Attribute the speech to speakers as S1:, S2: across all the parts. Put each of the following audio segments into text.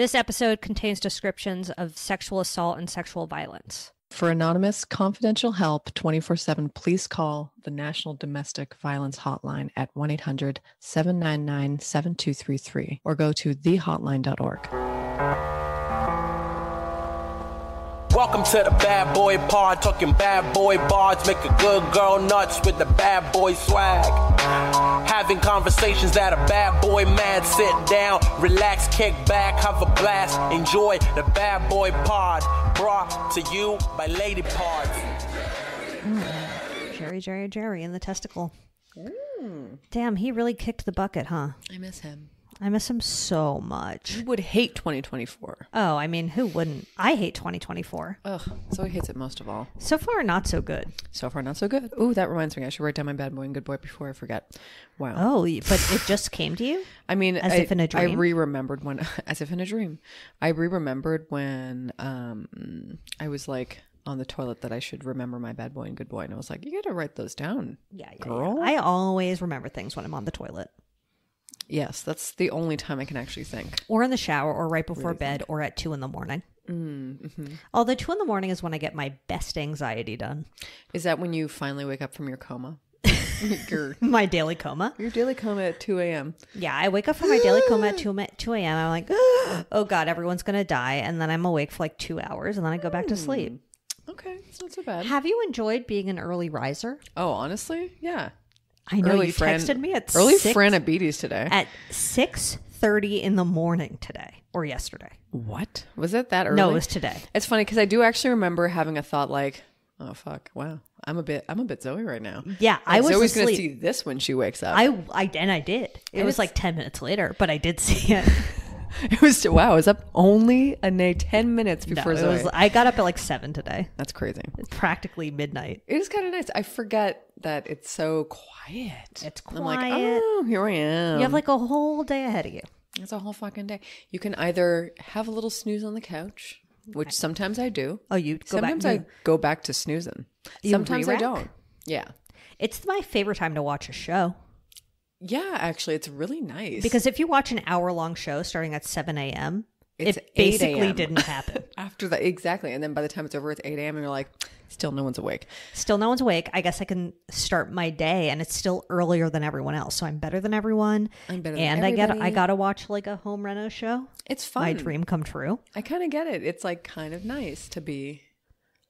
S1: This episode contains descriptions of sexual assault and sexual violence.
S2: For anonymous, confidential help 24 7, please call the National Domestic Violence Hotline at 1 800 799 7233 or go to thehotline.org.
S3: Welcome to the bad boy pod, talking bad boy bars, make a good girl nuts with the bad boy swag. Having conversations that a bad boy mad, sit down, relax, kick back, have a blast, enjoy the bad boy pod, brought to you by Lady Pods.
S1: Jerry, Jerry, Jerry in the testicle. Mm. Damn, he really kicked the bucket, huh?
S2: I miss him.
S1: I miss him so much.
S2: You would hate 2024.
S1: Oh, I mean, who wouldn't? I hate 2024.
S2: Ugh, Zoe hates it most of all.
S1: So far, not so good.
S2: So far, not so good. Ooh, that reminds me. I should write down my bad boy and good boy before I forget. Wow.
S1: Oh, but it just came to you?
S2: I mean,
S1: As
S2: I,
S1: if in a dream?
S2: I re-remembered when, as if in a dream, I re-remembered when um I was like on the toilet that I should remember my bad boy and good boy, and I was like, you got to write those down.
S1: Yeah, yeah,
S2: girl.
S1: yeah. I always remember things when I'm on the toilet
S2: Yes, that's the only time I can actually think.
S1: or in the shower or right before bed or at two in the morning. Mm-hmm. Although two in the morning is when I get my best anxiety done.
S2: Is that when you finally wake up from your coma? your
S1: My daily coma.
S2: your daily coma at two a.m.
S1: Yeah, I wake up from my daily coma at 2, 2 a.m. I'm like, oh God, everyone's going to die. And then I'm awake for like two hours and then I go back to sleep.
S2: Okay, it's not so bad.
S1: Have you enjoyed being an early riser?
S2: Oh, honestly, yeah.
S1: I know
S2: early
S1: you
S2: Fran-
S1: texted me at
S2: early
S1: six,
S2: Franabetes today.
S1: at 6.30 in the morning today or yesterday.
S2: what was it that early?
S1: No, it was today.
S2: It's funny because I do actually remember having a thought like, "Oh fuck, wow, I'm a bit, I'm a bit Zoe right now."
S1: Yeah, I was
S2: Zoe's gonna see this when she wakes up.
S1: I, I and I did. It was like ten minutes later, but I did see it.
S2: it was wow, it was up only a nay ten minutes
S1: No,
S2: before
S1: it
S2: Zoe.
S1: was. I got up at like seven today.
S2: That's crazy.
S1: It's practically midnight.
S2: It is kind of nice. I forget that it's so quiet.
S1: It's
S2: I'm like,
S1: quiet.
S2: oh, here I am.
S1: You have like a whole day ahead of you.
S2: it's a whole fucking day. You can either have a little snooze on the couch, which sometimes I do.
S1: Oh, you go
S2: sometimes
S1: back.
S2: I go back to snoozing.
S1: You
S2: Sometimes I
S1: re-rack?
S2: don't. Yeah.
S1: It's my favorite time to watch a show
S2: Yeah, actually, it's really nice
S1: because if you watch an hour long show starting at seven a.m.,
S2: It's
S1: it basically didn't happen.
S2: after that, exactly, and then by the time it's over, it's eight a.m. and you're like, still no one's awake.
S1: Still, no one's awake. I guess I can start my day, and it's still earlier than everyone else, so I'm better than everyone.
S2: I'm better than
S1: and I get I gotta watch like a home reno show.
S2: It's fun.
S1: My dream come true.
S2: I kind of get it. It's like kind of nice to be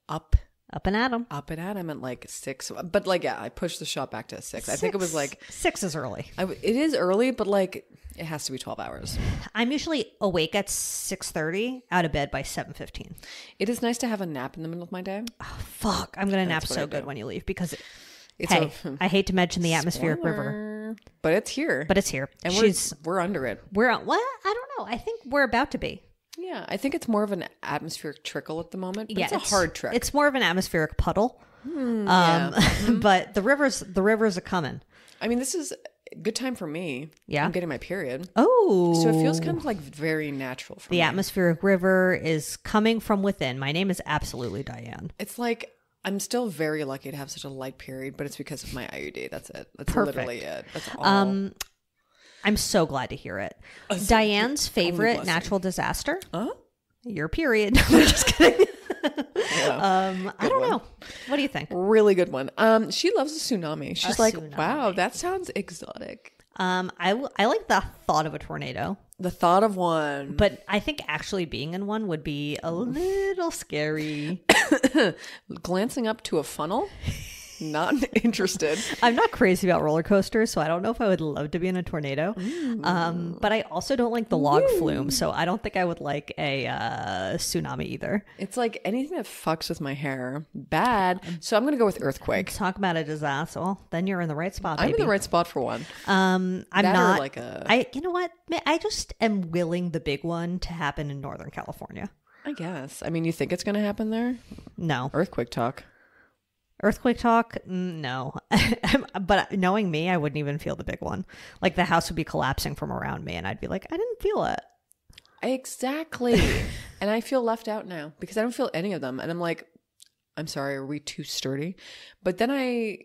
S2: up,
S1: Up and at 'em.
S2: up and at him at like six. But like, yeah, I pushed the shot back to six. I think it was like
S1: six is early.
S2: I it is early, but like it has to be twelve hours.
S1: I'm usually awake at six thirty, out of bed by seven fifteen.
S2: It is nice to have a nap in the middle of my day.
S1: Fuck, I'm gonna nap so good when you leave because
S2: It's
S1: hey,
S2: a-
S1: I hate to mention the atmospheric river,
S2: but it's here.
S1: but it's here.
S2: and we're we're under it.
S1: we're what? I don't know. I think we're about to be.
S2: Yeah, I think it's more of an atmospheric trickle at the moment. But
S1: yeah,
S2: it's a hard trick.
S1: It's more of an atmospheric puddle. um,
S2: Mm-hmm.
S1: but the rivers, the rivers are coming.
S2: I mean, this is good time for me.
S1: Yeah?
S2: I'm getting my period.
S1: Oh,
S2: So it feels kind of like very natural for
S1: the
S2: me.
S1: atmospheric river is coming from within. My name is absolutely Diane.
S2: It's like I'm still very lucky to have such a light period, but it's because of my IUD. That's it. That's
S1: Perfect.
S2: literally it. That's all.
S1: Um, I'm so glad to hear it. Diane's favorite natural disaster?
S2: Huh?
S1: Your period. I'm just kidding. um, I don't know. What do you think?
S2: really good one. Um, she loves a tsunami. She's
S1: A
S2: like,
S1: tsunami.
S2: wow, that sounds exotic.
S1: Um, I, w- I like the thought of a tornado,
S2: The thought of one,
S1: but I think actually being in one would be a little scary.
S2: glancing up to a funnel, not interested.
S1: I'm not crazy about roller coasters, so I don't know if I would love to be in a tornado. Um, but I also don't like the log flume, so I don't think I would like a uh, tsunami either.
S2: It's like anything that fucks with my hair, bad. So I'm gonna go with earthquake.
S1: Talk about a disaster. Well, then you're in the right spot,
S2: I'm in the right spot for one.
S1: Um, I'm
S2: That
S1: not
S2: like a-
S1: I. You know what? I just am willing the big one to happen in Northern California.
S2: I guess. I mean, you think it's gonna happen there?
S1: No
S2: Earthquake talk.
S1: Earthquake talk. No, but knowing me, I wouldn't even feel the big one. Like the house would be collapsing from around me, and I'd be like, I didn't feel it.
S2: Exactly. and I feel left out now because I don't feel any of them. And I'm like, I'm sorry, are we too sturdy? But then I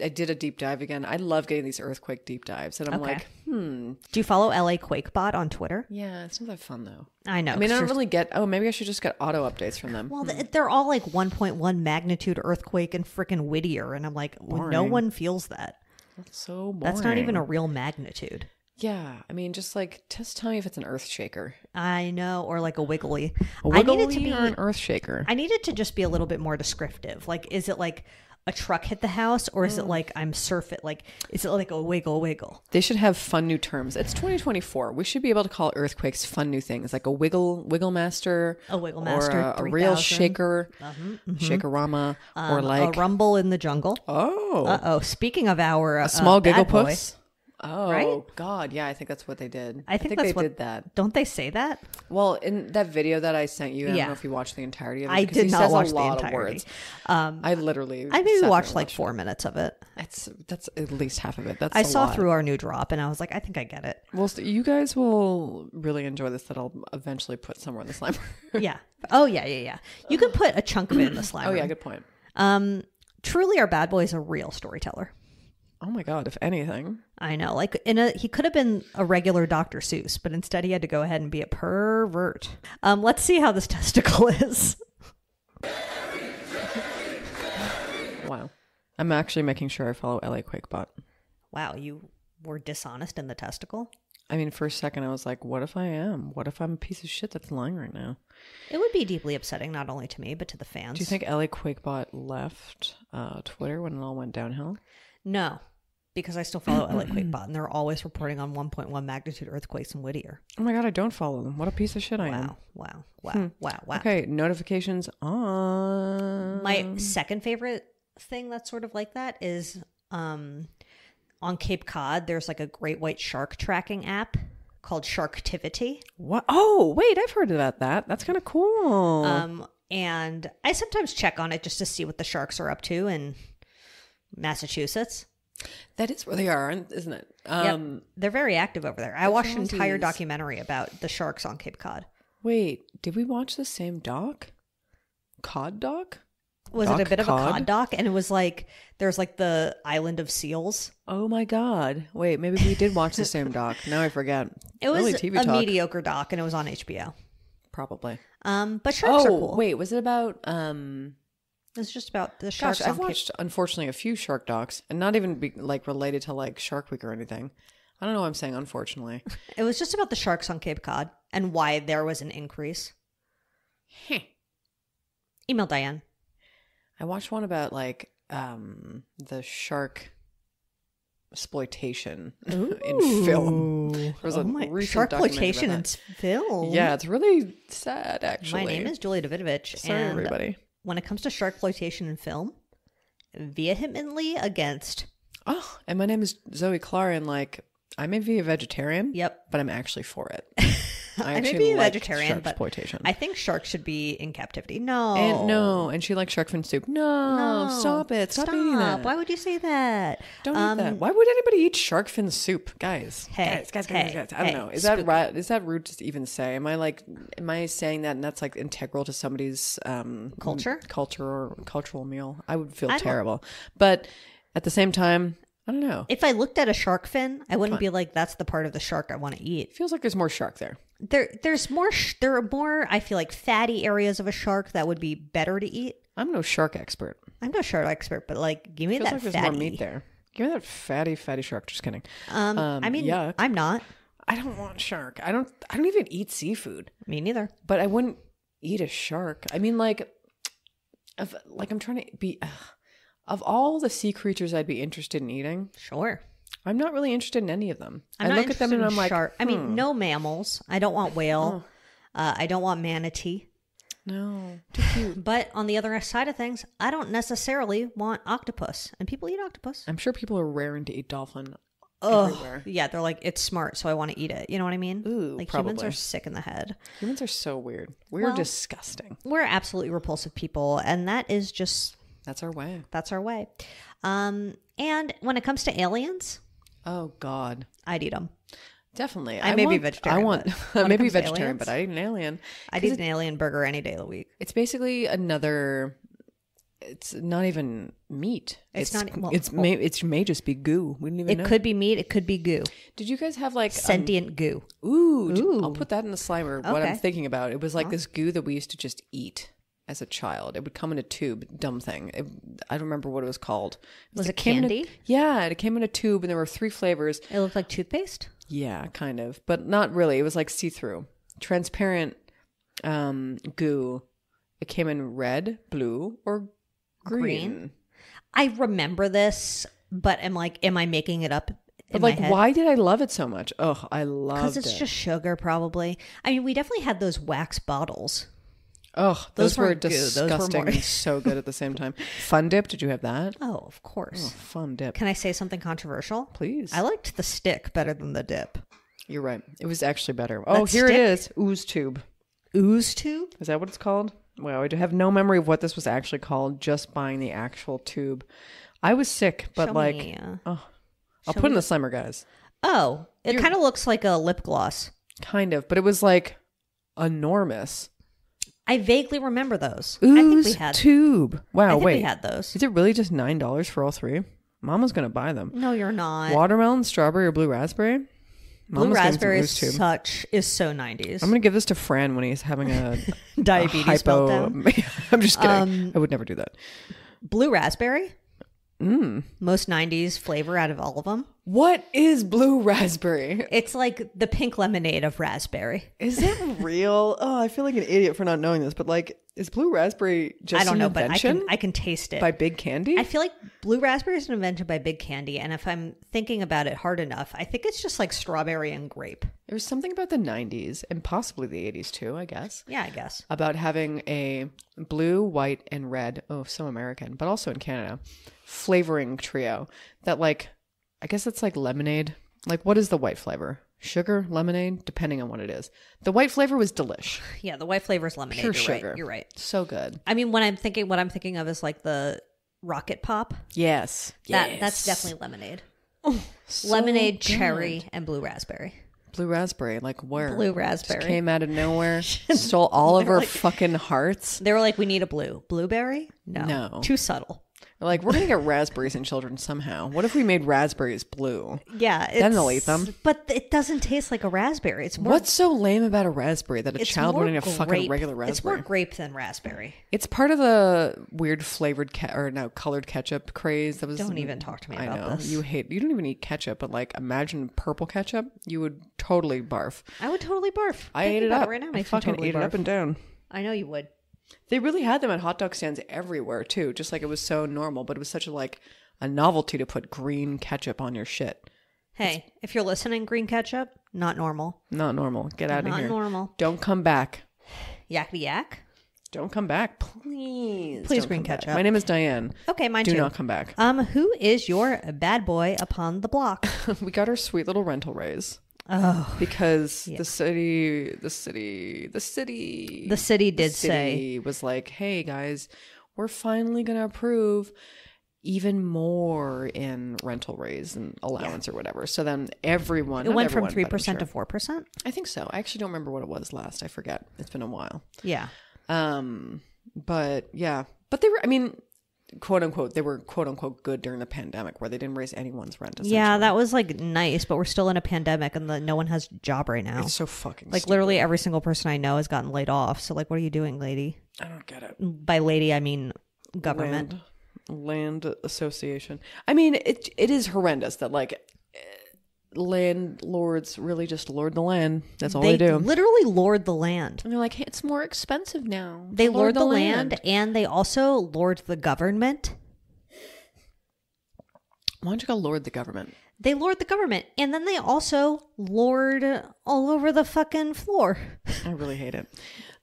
S2: I, did a deep dive again. I love getting these earthquake deep dives, and I'm
S1: Okay.
S2: like, hmm,
S1: Do you follow LA QuakeBot on Twitter?
S2: yeah, it's not that fun though.
S1: I know.
S2: I mean, I don't really get. Oh, maybe I should just get auto updates from them.
S1: Well, th- they're all like 1.1 magnitude earthquake and freaking Whittier, and I'm like, no one feels that.
S2: That's so boring.
S1: That's not even a real magnitude.
S2: Yeah, I mean, just like just tell me if it's an earth shaker.
S1: I know, or like a wiggly. I need it to be.
S2: or an earth shaker.
S1: I need it to just be a little bit more descriptive. Like, is it like a truck hit the house, or
S2: Mm.
S1: is it like I'm surf it? Like, is it like a wiggle wiggle?
S2: They should have fun new terms. It's 2024. We should be able to call earthquakes fun new things, like a wiggle, wiggle master,
S1: A wiggle
S2: or
S1: master,
S2: a, a real
S1: 3000.
S2: shaker, shakerama, or
S1: Um,
S2: like
S1: a rumble in the jungle.
S2: oh,
S1: Uh oh. Speaking of our uh,
S2: a small
S1: bad
S2: giggle
S1: boy,
S2: puss. Oh
S1: Right?
S2: God, yeah, I think that's what they did.
S1: I think, that's
S2: they
S1: what,
S2: did that.
S1: Don't they say that?
S2: Well, in that video that I sent you, I don't know if you watched the entirety of it.
S1: I did not watch
S2: a
S1: the
S2: lot
S1: entirety.
S2: Of words.
S1: Um,
S2: I literally,
S1: I maybe watched like four minutes of it.
S2: It's that's at least half of it. That's
S1: I saw
S2: lot.
S1: through our new drop, and I was like, I think I get it.
S2: Well, so you guys will really enjoy this. That I'll eventually put somewhere in the slime.
S1: yeah. Oh yeah, yeah, yeah. You can put a chunk of it in the slime.
S2: oh yeah, good point.
S1: Um, truly, our bad boy is a real storyteller.
S2: Oh my god, if anything,
S1: I know. Like in a he could have been a regular Dr. Seuss, but instead he had to go ahead and be a pervert. Um, let's see how this testicle is.
S2: wow. I'm actually making sure I follow LA QuakeBot.
S1: Wow, you were dishonest in the testicle.
S2: I mean, for a second, I was like, "What if I am? What if I'm a piece of shit that's lying right now?"
S1: It would be deeply upsetting not only to me but to the fans.
S2: Do you think LA QuakeBot left uh, Twitter when it all went downhill?
S1: No, because I still follow LA QuakeBot, and they're always reporting on 1.1 magnitude earthquakes in Whittier.
S2: Oh my god, I don't follow them. What a piece of shit I am.
S1: Wow, wow, wow, wow, wow.
S2: Okay, notifications on.
S1: My second favorite thing that's sort of like that is um, on Cape Cod. There's like a great white shark tracking app called Sharktivity.
S2: what? Oh, wait, I've heard about that. That's kind of cool.
S1: Um, and I sometimes check on it just to see what the sharks are up to in Massachusetts.
S2: That is where they are, isn't it?
S1: Yep.
S2: Um,
S1: They're very active over there. I watched an entire documentary about the sharks on Cape Cod.
S2: Wait, did we watch the same doc? Cod doc?
S1: Was it a
S2: Doc
S1: bit of a
S2: cod?
S1: cod doc? And it was like there's like the island of seals.
S2: Oh my god! Wait, maybe we did watch the same doc. Now I forget.
S1: It was
S2: Early TV
S1: a
S2: talk.
S1: mediocre doc, and it was on HBO.
S2: Probably.
S1: Um, but sharks are
S2: Oh
S1: cool.
S2: wait, was it about? um
S1: It's just about the sharks.
S2: Gosh, I've
S1: on Cape-
S2: watched unfortunately a few shark docs, and not even be, like related to like Shark Week or anything. I don't know. why I'm saying unfortunately.
S1: It was just about the sharks on Cape Cod and why there was an increase. Email Diane.
S2: I watched one about like um the shark exploitation in film. There was a
S1: Oh my,
S2: recent
S1: shark exploitation in film.
S2: Yeah, it's really sad actually.
S1: My name is Julia Davidovich.
S2: Sorry,
S1: and
S2: everybody.
S1: When it comes to shark exploitation in film, vehemently against.
S2: Oh, and my name is Zoe Clara, and like I may be a vegetarian.
S1: Yep.
S2: but I'm actually for it.
S1: I, may be a vegetarian, but
S2: exploitation.
S1: I think sharks should be in captivity. No.
S2: and no, and she likes shark fin soup. No,
S1: No.
S2: stop it! Stop, eating that.
S1: Why would you say that?
S2: Don't
S1: Um,
S2: eat that. Why would anybody eat shark fin soup, guys?
S1: Hey,
S2: guys, guys,
S1: hey,
S2: guys, guys. I don't know. Is
S1: spooky.
S2: that right? Is that rude to even say? Am I like, am I saying that and that's like integral to somebody's um
S1: Culture?
S2: culture or cultural meal? I would feel
S1: I
S2: terrible. But at the same time, I don't know.
S1: If I looked at a shark fin, I wouldn't be like, "That's the part of the shark I want to eat."
S2: feels like there's more shark there.
S1: There, there's more. Sh- there are more. I feel like fatty areas of a shark that would be better to eat.
S2: I'm no shark expert.
S1: I'm no shark expert, but like, give me
S2: Feels
S1: that
S2: like there's
S1: fatty.
S2: more meat there. Give me that fatty, fatty shark. Just kidding.
S1: Um,
S2: Um,
S1: I mean,
S2: yuck.
S1: I'm not.
S2: I don't want shark. I don't. I don't even eat seafood.
S1: Me neither.
S2: but I wouldn't eat a shark. I mean, like, if like I'm trying to be, of all the sea creatures I'd be interested in eating,
S1: Sure.
S2: I'm not really interested in any of them.
S1: I'm
S2: I look at them and I'm like,
S1: shark. I mean,
S2: hmm, Oh.
S1: no mammals. I don't want whale. Uh, I don't want manatee.
S2: no, too cute.
S1: But on the other side of things, I don't necessarily want octopus. And people eat octopus.
S2: I'm sure people are raring to eat dolphin
S1: Oh,
S2: everywhere.
S1: yeah. They're like, it's smart, so I want to eat it. You know what I mean?
S2: Ooh,
S1: like humans are sick in the head.
S2: Humans are so weird. We're
S1: Well-
S2: disgusting.
S1: We're absolutely repulsive people, and that is just
S2: That's our way.
S1: that's our way. Um, and when it comes to aliens,
S2: Oh God,
S1: I'd eat them.
S2: definitely.
S1: I may be vegetarian,
S2: I want. I may be vegetarian,
S1: aliens-
S2: but I eat an alien.
S1: I'd eat an alien burger any day of the week.
S2: It's basically another. it's not even meat.
S1: It's not- well,
S2: it's may it may just be goo. We didn't even
S1: It
S2: know.
S1: could be meat. It could be goo.
S2: Did you guys have like um,
S1: Sentient goo.
S2: ooh, I'll put that in the slimer. What I'm thinking about. It was like this goo that we used to just eat as a child. It would come in a tube. Dumb thing. It, I don't remember what it was called.
S1: Was it
S2: came in a-
S1: candy?
S2: yeah, it came in a tube, and there were three flavors.
S1: It looked like toothpaste.
S2: Yeah, kind of, but not really. It was like see through, transparent um, goo. It came in red, blue, or green.
S1: Green? I remember this, but am like, am I making it up?
S2: But
S1: in
S2: like,
S1: my head?
S2: why did I love it so much? Oh, I loved it
S1: Because it's just sugar, probably. I mean, we definitely had those wax bottles.
S2: Oh,
S1: those
S2: those, were
S1: weren't. Those were
S2: disgusting and so good at the same time. Fun dip? Did you have that?
S1: Oh, of course.
S2: Fun dip,
S1: Can I say something controversial?
S2: please.
S1: I liked the stick better than the dip.
S2: You're right. It was actually better. Oh,
S1: That
S2: here
S1: stick-
S2: it is. Ooze tube.
S1: Ooze tube?
S2: Is that what it's called? Wow, I do have no memory of what this was actually called. Just buying the actual tube. I was sick, but
S1: Show
S2: like,
S1: me, uh,
S2: oh, I'll put in the slimer, guys.
S1: Oh, it kind of looks like a lip gloss.
S2: Kind of, but it was like enormous.
S1: I vaguely remember those. I think we
S2: Ooze
S1: had.
S2: tube. Wow,
S1: I think
S2: wait.
S1: we had those.
S2: Is it really just nine dollars for all three? Mama's gonna buy them.
S1: No, you're not.
S2: Watermelon, strawberry, or blue raspberry?
S1: Blue
S2: Mama's some
S1: raspberry is
S2: tube.
S1: such is so 90s.
S2: I'm gonna give this to Fran when he's having a, a
S1: Diabetes
S2: hypo.
S1: meltdown.
S2: I'm just kidding.
S1: Um,
S2: I would never do that.
S1: Blue raspberry,
S2: Mm.
S1: most 90s flavor out of all of them.
S2: What is blue raspberry?
S1: It's like the pink lemonade of raspberry.
S2: Is it real? Oh, I feel like an idiot for not knowing this, but like, is blue raspberry just
S1: I don't know, but I can I can taste it.
S2: by Big Candy?
S1: I feel like blue raspberry is an invention by Big Candy, and if I'm thinking about it hard enough, I think it's just like strawberry and grape.
S2: There was something about the 90s and possibly the 80s too, I guess.
S1: Yeah, I guess.
S2: about having a blue, white, and red. Oh, so American, but also in Canada, flavoring trio that like, I guess it's like lemonade. Like, what is the white flavor? Sugar, lemonade, depending on what it is. The white flavor was delish.
S1: Yeah, the white flavor is lemonade.
S2: Pure
S1: you're
S2: sugar.
S1: Right. You're right.
S2: So good.
S1: I mean, when I'm thinking, what I'm thinking of is like the rocket pop.
S2: Yes.
S1: That that's definitely lemonade. Oh, lemonade, cherry, and blue raspberry.
S2: Blue raspberry. Like where?
S1: Blue
S2: Just
S1: raspberry.
S2: came out of nowhere, stole all of our fucking hearts.
S1: They were like, we need a blue blueberry. No,
S2: No.
S1: too subtle.
S2: We're like, we're gonna get raspberries in children somehow. What if we made raspberries blue?
S1: Yeah,
S2: Then they'll eat them.
S1: But it doesn't taste like a raspberry. It's more.
S2: What's so lame about a raspberry that a
S1: it's
S2: child
S1: more
S2: would eat a fucking
S1: grape.
S2: regular raspberry?
S1: It's more grape than raspberry.
S2: It's part of the weird flavored ke- or no colored ketchup craze that was.
S1: Don't even talk to me
S2: I
S1: about
S2: know
S1: this.
S2: you hate. You don't even eat ketchup, but like imagine purple ketchup, you would totally barf.
S1: I would totally barf.
S2: I
S1: Thinking
S2: ate it
S1: about
S2: up.
S1: right now.
S2: I
S1: Makes me
S2: fucking
S1: totally
S2: ate it up and down.
S1: I know you would.
S2: They really had them at hot dog stands everywhere too. Just like it was so normal, but it was such a like a novelty to put green ketchup on your shit.
S1: Hey, if you're listening, green ketchup, not normal.
S2: Not normal. Get out of here.
S1: Not
S2: here.
S1: normal.
S2: Don't come back.
S1: Yakety yak.
S2: Don't come back, please.
S1: Please
S2: don't
S1: green
S2: come back.
S1: ketchup.
S2: My name is Diane.
S1: Okay, mine
S2: Do
S1: too.
S2: not come back.
S1: Um, who is your bad boy upon the block?
S2: we got our sweet little rental raise.
S1: Oh,
S2: because the city the city the city
S1: The city did say-
S2: city was like hey guys we're finally going to approve even more in rental raise and allowance or whatever. So then everyone
S1: it went from three percent to four percent.
S2: i think so. I actually don't remember what it was last. I forget. It's been a while.
S1: Yeah,
S2: um but yeah. But they were i mean quote unquote they were quote unquote good during the pandemic where they didn't raise anyone's rent
S1: yeah, that was like nice, but we're still in a pandemic, and the, no one has a job right now.
S2: it's so fucking
S1: like
S2: stupid.
S1: literally every single person I know has gotten laid off. So like, what are you doing, lady?
S2: i don't get it
S1: By lady, I mean government.
S2: land, land association. I mean, it it is horrendous that like landlords really just lord the land. That's all they, do.
S1: literally lord the land.
S2: and they're like, hey, it's more expensive now.
S1: They
S2: to
S1: lord the land, and they also lord the government.
S2: Why don't you go lord the government?
S1: They lord the government, and then they also lord all over the fucking floor.
S2: I really hate it.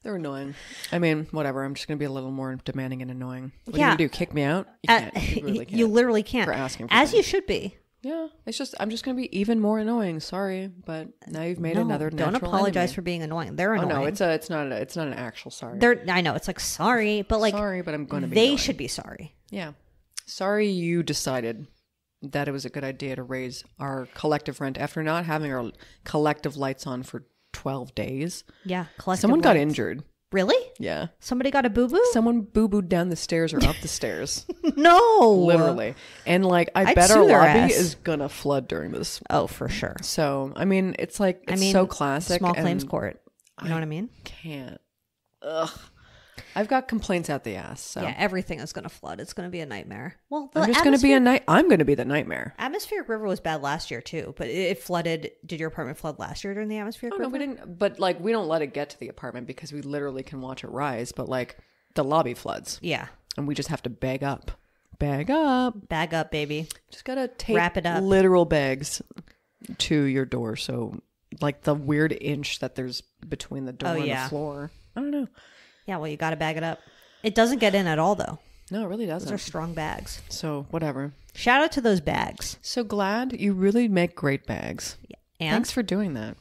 S2: They're annoying. I mean, whatever. I'm just gonna be a little more demanding and annoying. What
S1: Yeah.
S2: are you do? Kick me out? You
S1: Uh,
S2: can't. You really can't.
S1: you literally can't.
S2: For asking for
S1: as
S2: things.
S1: you should be.
S2: Yeah, it's just I'm just gonna be even more annoying. Sorry, but now you've made
S1: No,
S2: another.
S1: don't apologize
S2: enemy.
S1: for being annoying. They're
S2: Oh
S1: annoying.
S2: no, it's a it's not a it's not an actual sorry.
S1: They're. I know it's like sorry, but like
S2: sorry, but I'm gonna be.
S1: they
S2: annoying.
S1: should be sorry.
S2: Yeah. Sorry you decided that it was a good idea to raise our collective rent after not having our collective lights on for 12 days.
S1: Yeah, collective
S2: Someone got injured.
S1: Really?
S2: Yeah.
S1: Somebody got a boo boo?
S2: Someone boo booed down the stairs or up the stairs.
S1: no.
S2: Literally. And like, I
S1: I'd
S2: bet
S1: sue
S2: our
S1: their
S2: lobby
S1: ass.
S2: is gonna flood during this.
S1: Oh, for sure.
S2: So, I mean, it's like, it's
S1: I mean,
S2: so classic.
S1: Small claims
S2: and
S1: court. You know what I mean?
S2: Can't. Ugh. I've got complaints out the ass. So
S1: Yeah, everything is going to flood. It's going to be a nightmare. Well, the
S2: I'm just gonna be a night. I'm gonna be the nightmare.
S1: Atmospheric river was bad last year too, but it, flooded. Did your apartment flood last year during the atmospheric
S2: Oh, no,
S1: river?
S2: we didn't. But like, we don't let it get to the apartment because we literally can watch it rise. But like, the lobby floods,
S1: Yeah,
S2: and we just have to bag up, bag up.
S1: bag up, baby.
S2: Just gotta tape
S1: Wrap it up.
S2: literal bags to your door. So like the weird inch that there's between the door
S1: Oh,
S2: and
S1: yeah.
S2: the floor. I don't know.
S1: Yeah, well, you got to bag it up. It doesn't get in at all though.
S2: No, it really doesn't.
S1: Those are strong bags.
S2: So whatever.
S1: Shout out to those bags.
S2: So glad you really make great bags.
S1: And
S2: Thanks for doing that.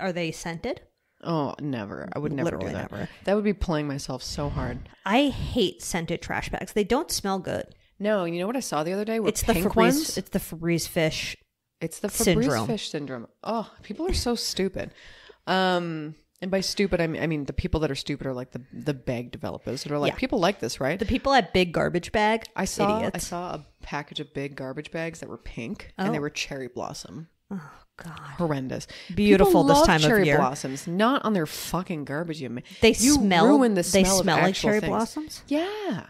S1: are they scented?
S2: Oh, never. I would never
S1: Literally
S2: do that.
S1: never.
S2: That would be playing myself so hard.
S1: I hate scented trash bags. They don't smell good.
S2: No, you know what I saw the other day? Were
S1: It's the
S2: pink
S1: Febreze.
S2: ones.
S1: It's the Febreze fish.
S2: It's the Febreze
S1: syndrome.
S2: fish syndrome. Oh, people are so stupid. Um, and by stupid, I mean I mean the people that are stupid are like the the bag developers that are like
S1: Yeah.
S2: people like this, right?
S1: The people at Big Garbage Bag.
S2: I saw I saw a package of big garbage bags that were pink and they
S1: Oh.
S2: were cherry blossom.
S1: Oh God.
S2: Horrendous.
S1: Beautiful this
S2: love
S1: time of
S2: cherry
S1: year.
S2: blossoms, not on their fucking garbage. You, ma-
S1: They
S2: you
S1: smell.
S2: ruin the
S1: they
S2: smell. of
S1: smell like
S2: actual
S1: cherry
S2: things.
S1: blossoms.
S2: Yeah.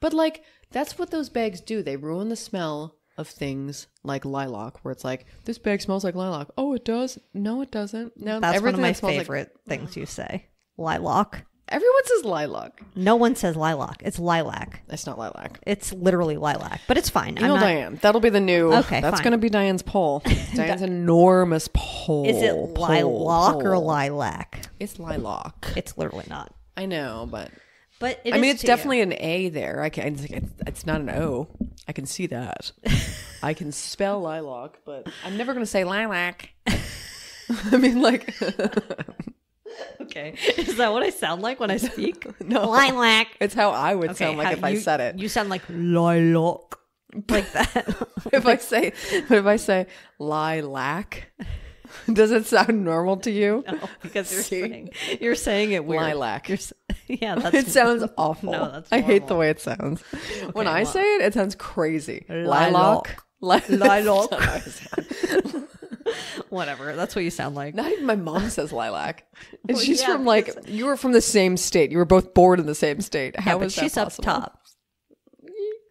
S2: But like that's what those bags do. They ruin the smell of things like lilac, where it's like, this bag smells like lilac. Oh, it does? No, it doesn't. No,
S1: That's one of my
S2: smells like-
S1: favorite things you say. Lilac.
S2: everyone says lilac.
S1: No one says lilac. It's lilac.
S2: It's not lilac.
S1: It's literally lilac, but it's fine. I'm
S2: Email
S1: not.
S2: Diane. That'll be the new.
S1: Okay,
S2: That's going to be Diane's poll. Diane's enormous poll.
S1: Is it
S2: poll,
S1: lilac or lilac?
S2: It's lilac.
S1: It's literally not.
S2: I know, but
S1: But it
S2: I mean, it's
S1: to you.
S2: definitely an A there. I can. It's, not an O. I can see that. I can spell lilac, but I'm never going to say lilac. I mean, like,
S1: okay. Is that what I sound like when I speak?
S2: no,
S1: lilac.
S2: it's how I would
S1: Okay,
S2: sound like if I said it.
S1: You sound like lilac, like that.
S2: if I say, if I say lilac, does it sound normal to you?
S1: No, because you're
S2: See?
S1: saying you're saying it weird.
S2: Lilac.
S1: You're, yeah, that's
S2: It sounds awful.
S1: No, that's
S2: I hate the way it sounds. when I
S1: well-
S2: say it, it sounds crazy.
S1: Lilac.
S2: Lilac.
S1: Lilac.
S2: That's not how it sounds.
S1: whatever. That's what you sound like.
S2: Not even my mom says lilac. And
S1: Well,
S2: she's
S1: yeah,
S2: from like you were from the same state. You were both born in the same state.
S1: yeah,
S2: How
S1: but
S2: is that
S1: she's
S2: possible?
S1: up top.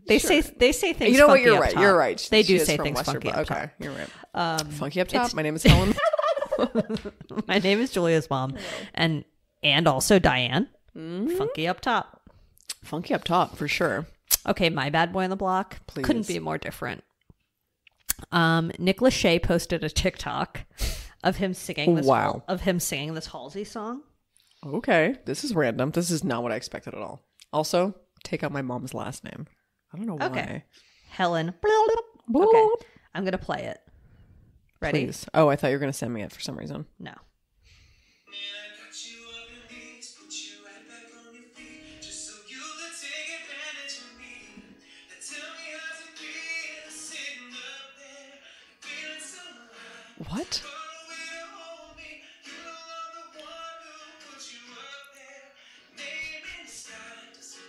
S1: They say they say things.
S2: You know what? You're right.
S1: top.
S2: You're right.
S1: They do say things
S2: Western
S1: funky up top.
S2: Okay, you're right. Um, funky up top. My name is Helen.
S1: My name is Julia's mom, and and also Diane.
S2: Mm-hmm.
S1: Funky up top.
S2: funky up top for sure.
S1: Okay, my bad boy on the block. Couldn't be more different. Um, Nick Lachey posted a TikTok of him singing this
S2: Wow.
S1: of him singing this Halsey song.
S2: Okay, this is random. This is not what I expected at all. Also, take out my mom's last name. I don't know why.
S1: Okay. Helen. Okay, I'm gonna play it. Ready?
S2: Please. Oh, I thought you were going to send me it for some reason.
S1: No.
S2: What?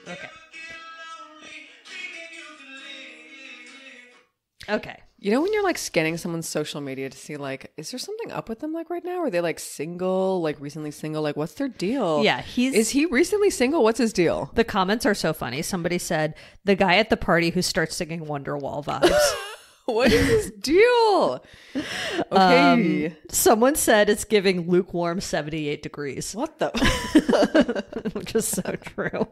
S1: Okay. Okay.
S2: You know when you're like scanning someone's social media to see like, is there something up with them like right now? Are they like single, like recently single? Like what's their deal?
S1: Yeah, he's-
S2: Is he recently single? What's his deal?
S1: The comments are so funny. Somebody said the guy at the party who starts singing Wonderwall vibes.
S2: What is this deal? Okay.
S1: Someone said it's giving lukewarm 78 degrees,
S2: what the?
S1: which is so true.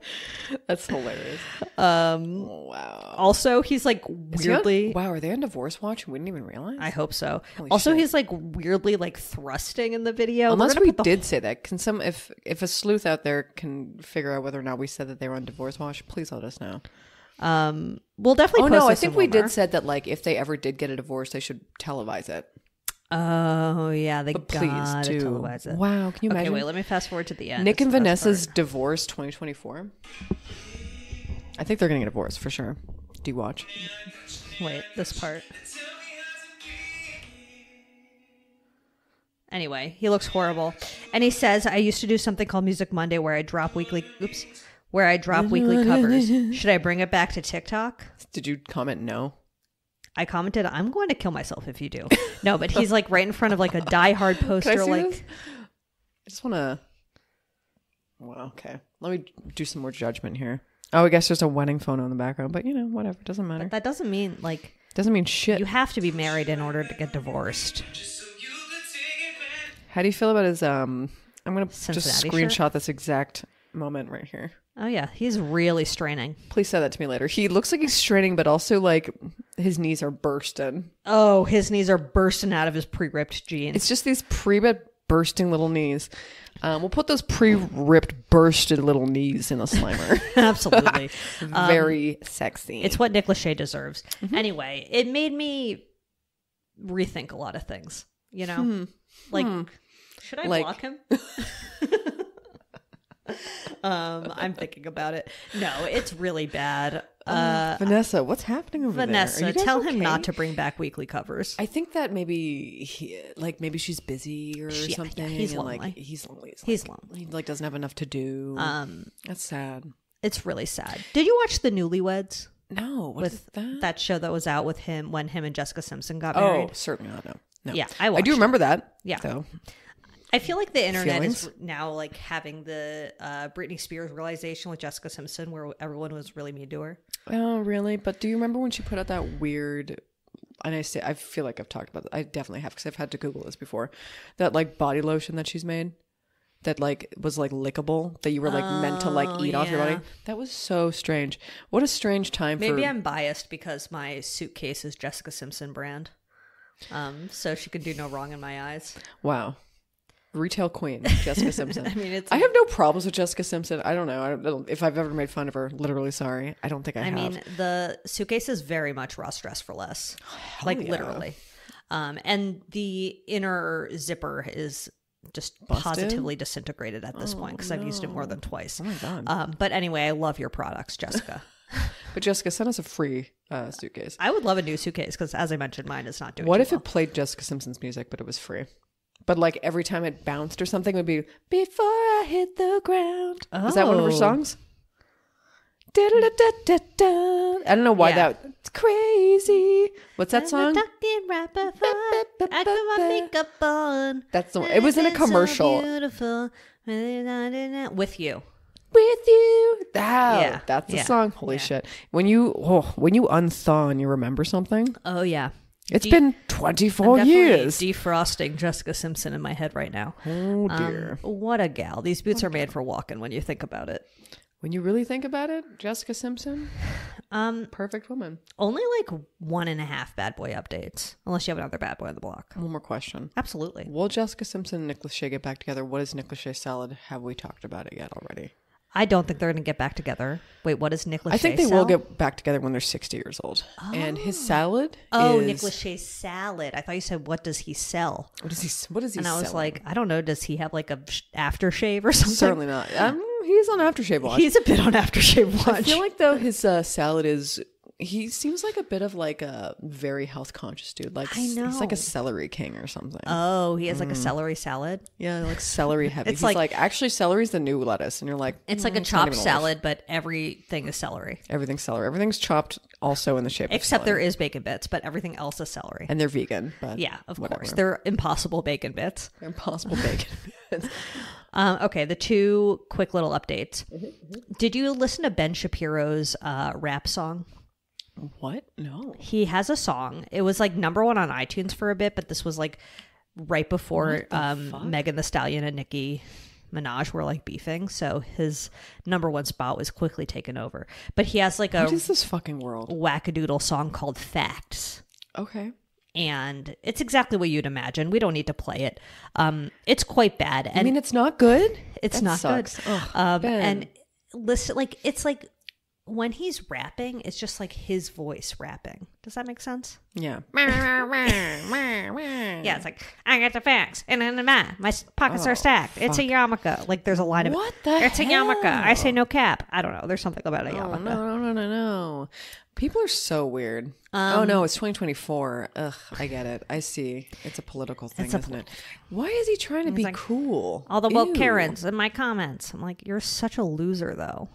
S2: That's hilarious. Um. Wow.
S1: Also, he's like
S2: Is he on-
S1: weirdly.
S2: wow. Are they on divorce watch? We didn't even realize.
S1: I hope so. also, he's like weirdly like thrusting in the video.
S2: Unless we did say that, can some if if a sleuth out there can figure out whether or not we said that they were on divorce watch, please let us know.
S1: Um, we'll definitely.
S2: Oh no, I think we did said that like if they ever did get a divorce, they should televise it.
S1: Oh yeah, they
S2: But please
S1: gotta
S2: do.
S1: televise it.
S2: Wow, can you imagine?
S1: Okay, wait. Let me fast forward to the end.
S2: Nick and Vanessa's divorce 2024. I think they're getting a divorce for sure. Do you watch?
S1: Wait, this part. Anyway, he looks horrible. And he says, I used to do something called Music Monday where I drop weekly oops. Where I drop weekly covers. Should I bring it back to TikTok?
S2: Did you comment no?
S1: I commented, I'm going to kill myself if you do. No, but he's like right in front of like a diehard
S2: Can I
S1: poster,
S2: see
S1: like
S2: this? I just want to. Well, okay. Let me do some more judgment here. Oh, I guess there's a wedding photo in the background, but you know, whatever. Doesn't matter.
S1: that doesn't mean like
S2: Doesn't mean shit.
S1: you have to be married in order to get divorced.
S2: How do you feel about his? Um, I'm gonna just screenshot
S1: shirt?
S2: this exact moment right here.
S1: Oh yeah, he's really straining.
S2: Please say that to me later. He looks like he's straining, but also like his knees are bursting.
S1: Oh, his knees are bursting out of his pre-ripped jeans.
S2: It's just these pre-ripped, bursting little knees. Um, we'll put those pre-ripped, bursted little knees in a slimer.
S1: Absolutely.
S2: Very sexy.
S1: It's what Nick Lachey deserves.
S2: Mm-hmm.
S1: Anyway, it made me rethink a lot of things. You know, like should I
S2: Hmm. Like-
S1: block him? um, I'm thinking about it. No, it's really bad. Uh,
S2: Vanessa. What's happening over there?
S1: Vanessa,
S2: you guys
S1: tell him not to bring back weekly covers.
S2: I think that maybe, he, like, maybe she's busy or
S1: She- yeah,
S2: something.
S1: he's
S2: and,
S1: lonely.
S2: Like, he's lonely. He's,
S1: He's
S2: like,
S1: lonely.
S2: He like doesn't have enough to do.
S1: Um,
S2: That's sad.
S1: it's really sad. Did you watch the Newlyweds
S2: No, what is
S1: with
S2: that?
S1: that show that was out with him when him and Jessica Simpson got married.
S2: oh, certainly not. No, no.
S1: Yeah, I
S2: I do remember that.
S1: Yeah.
S2: though.
S1: I feel like the internet is now like having the uh, Britney Spears realization with Jessica Simpson, where everyone was really mean to her.
S2: Oh, really? But do you remember when she put out that weird? And I say I feel like I've talked about. This. I definitely have because I've had to Google this before. That like body lotion that she's made, that like was like lickable that you were like meant to like eat off your body. That was so strange. What a strange time
S1: Maybe
S2: for.
S1: I'm biased because my suitcase is Jessica Simpson brand, um, so she could do no wrong in my eyes.
S2: Wow. Retail queen, Jessica Simpson.
S1: I mean, it's.
S2: I have no problems with Jessica Simpson. I don't know. I don't, if I've ever made fun of her, literally sorry. I don't think I, have.
S1: I
S2: have.
S1: mean, the suitcase is very much Ross Dress for Less, like
S2: yeah.
S1: literally, um, and the inner zipper is just
S2: Busted?
S1: positively disintegrated at this point because I've used it more than twice.
S2: oh my god.
S1: Um, but anyway, I love your products, Jessica.
S2: but Jessica, send us a free uh, suitcase.
S1: I would love a new suitcase because, as I mentioned, mine is not doing.
S2: What if it played Jessica Simpson's music, but it was free? But like every time it bounced or something, it would be "Before I Hit the Ground." Is that one of her
S1: Oh.
S2: songs? I don't know why
S1: Yeah.
S2: that. It's crazy. What's that song?
S1: right before I put my makeup on.
S2: That's the one. It was in a
S1: so
S2: commercial.
S1: beautiful. With you.
S2: with you. That,
S1: Yeah,
S2: that's the
S1: yeah,
S2: song. Holy
S1: yeah.
S2: shit! When you oh, when you unthaw and you remember something,
S1: Oh yeah.
S2: It's
S1: De-
S2: been 24
S1: I'm
S2: years.
S1: defrosting Jessica Simpson in my head right now.
S2: oh
S1: Um,
S2: dear.
S1: what a gal. These boots are made for walking when you think about it.
S2: when you really think about it, Jessica Simpson,
S1: Um,
S2: perfect woman.
S1: only like one and a half bad boy updates, unless you have another bad boy on the block.
S2: One more question.
S1: Absolutely.
S2: Will Jessica Simpson and Nick Lachey get back together? What is Nick Lachey's salad? Have we talked about it yet already?
S1: I don't think they're going to get back together. Wait, what is Lachey
S2: I think they
S1: sell?
S2: will get back together when they're 60 years old. And his salad
S1: Oh,
S2: is...
S1: Nick Lachey's salad. I thought you said, what does he sell?
S2: What is he, what is he
S1: And I was like, I don't know. Does he have like a sh- aftershave or something?
S2: Certainly not. Um, he's on Aftershave Watch.
S1: He's a bit on aftershave watch.
S2: I feel like, though, his uh, salad is... He seems like a bit of like a very health conscious dude. Like
S1: I know.
S2: He's like a celery king or something.
S1: oh, he has like a celery salad.
S2: yeah, like celery heavy.
S1: It's
S2: He's
S1: like-
S2: like, actually, celery's the new lettuce. And you're like,
S1: It's
S2: "Mm,
S1: like a
S2: not
S1: chopped
S2: even a
S1: salad, but everything is celery.
S2: Everything's celery. Everything's chopped also in the shape
S1: Except
S2: of
S1: there
S2: celery.
S1: is bacon bits, but everything else is celery.
S2: And they're vegan. But
S1: yeah, of
S2: whatever.
S1: course. They're impossible bacon bits.
S2: Impossible bacon.
S1: Um, okay, the two quick little updates. Did you listen to Ben Shapiro's uh, rap song?
S2: What? No.
S1: He has a song. It was like number one on iTunes for a bit, but this was like right before um, Megan Thee Stallion and Nicki Minaj were like beefing. So his number one spot was quickly taken over. But he has like a
S2: What is this fucking world?
S1: wackadoodle song called Facts.
S2: Okay.
S1: And it's exactly what you'd imagine. We don't need to play it. Um, it's quite bad. And
S2: I mean, it's not good.
S1: it's
S2: That
S1: not
S2: sucks.
S1: good.
S2: Ugh,
S1: um, and listen, like it's like when he's rapping, it's just like his voice rapping. Does that make sense?
S2: Yeah.
S1: Yeah, it's like I got the facts, and then my my pockets are oh, stacked. It's a yarmulke. Like there's a line of
S2: Oh, What the
S1: It's a yarmulke. I say no cap. I don't know. There's something about a
S2: Oh,
S1: yarmulke.
S2: no, no, no, no, no. People are so weird. oh um, no, it's 2024. Ugh, I get it. I see. It's a political thing,
S1: a
S2: isn't it? Why is he trying to be cool?
S1: All the woke Karens in my comments. I'm like, you're such a loser, though.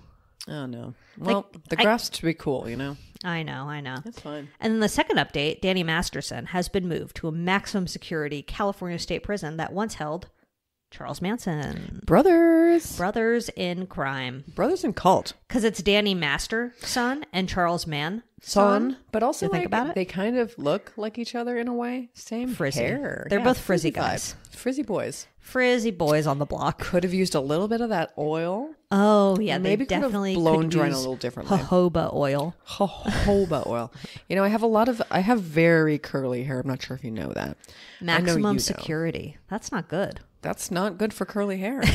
S2: Oh no. Well, the
S1: I-
S2: graph's to be cool, you know.
S1: I know, I know.
S2: That's fine.
S1: And then the second update, Danny Masterson has been moved to a maximum security California state prison that once held Charles Manson.
S2: Brothers,
S1: Brothers in crime.
S2: brothers in cult.
S1: Because it's Danny Masterson and Charles Mann.
S2: Son, but also
S1: You think about it?
S2: they kind of look like each other in a way. Same
S1: Frizzy.
S2: hair.
S1: They're both frizzy
S2: vibe.
S1: guys.
S2: Frizzy boys.
S1: Frizzy boys on the block.
S2: Could have used a little bit of that oil.
S1: Oh, yeah.
S2: Maybe
S1: they
S2: could have
S1: definitely
S2: blown
S1: could
S2: dry a
S1: use
S2: little differently.
S1: Jojoba oil.
S2: Jojoba oil. You know, I have a lot of. I have very curly hair. I'm not sure if you know that. I know you
S1: Maximum
S2: know.
S1: security. That's not good.
S2: That's not good for curly hair. I'll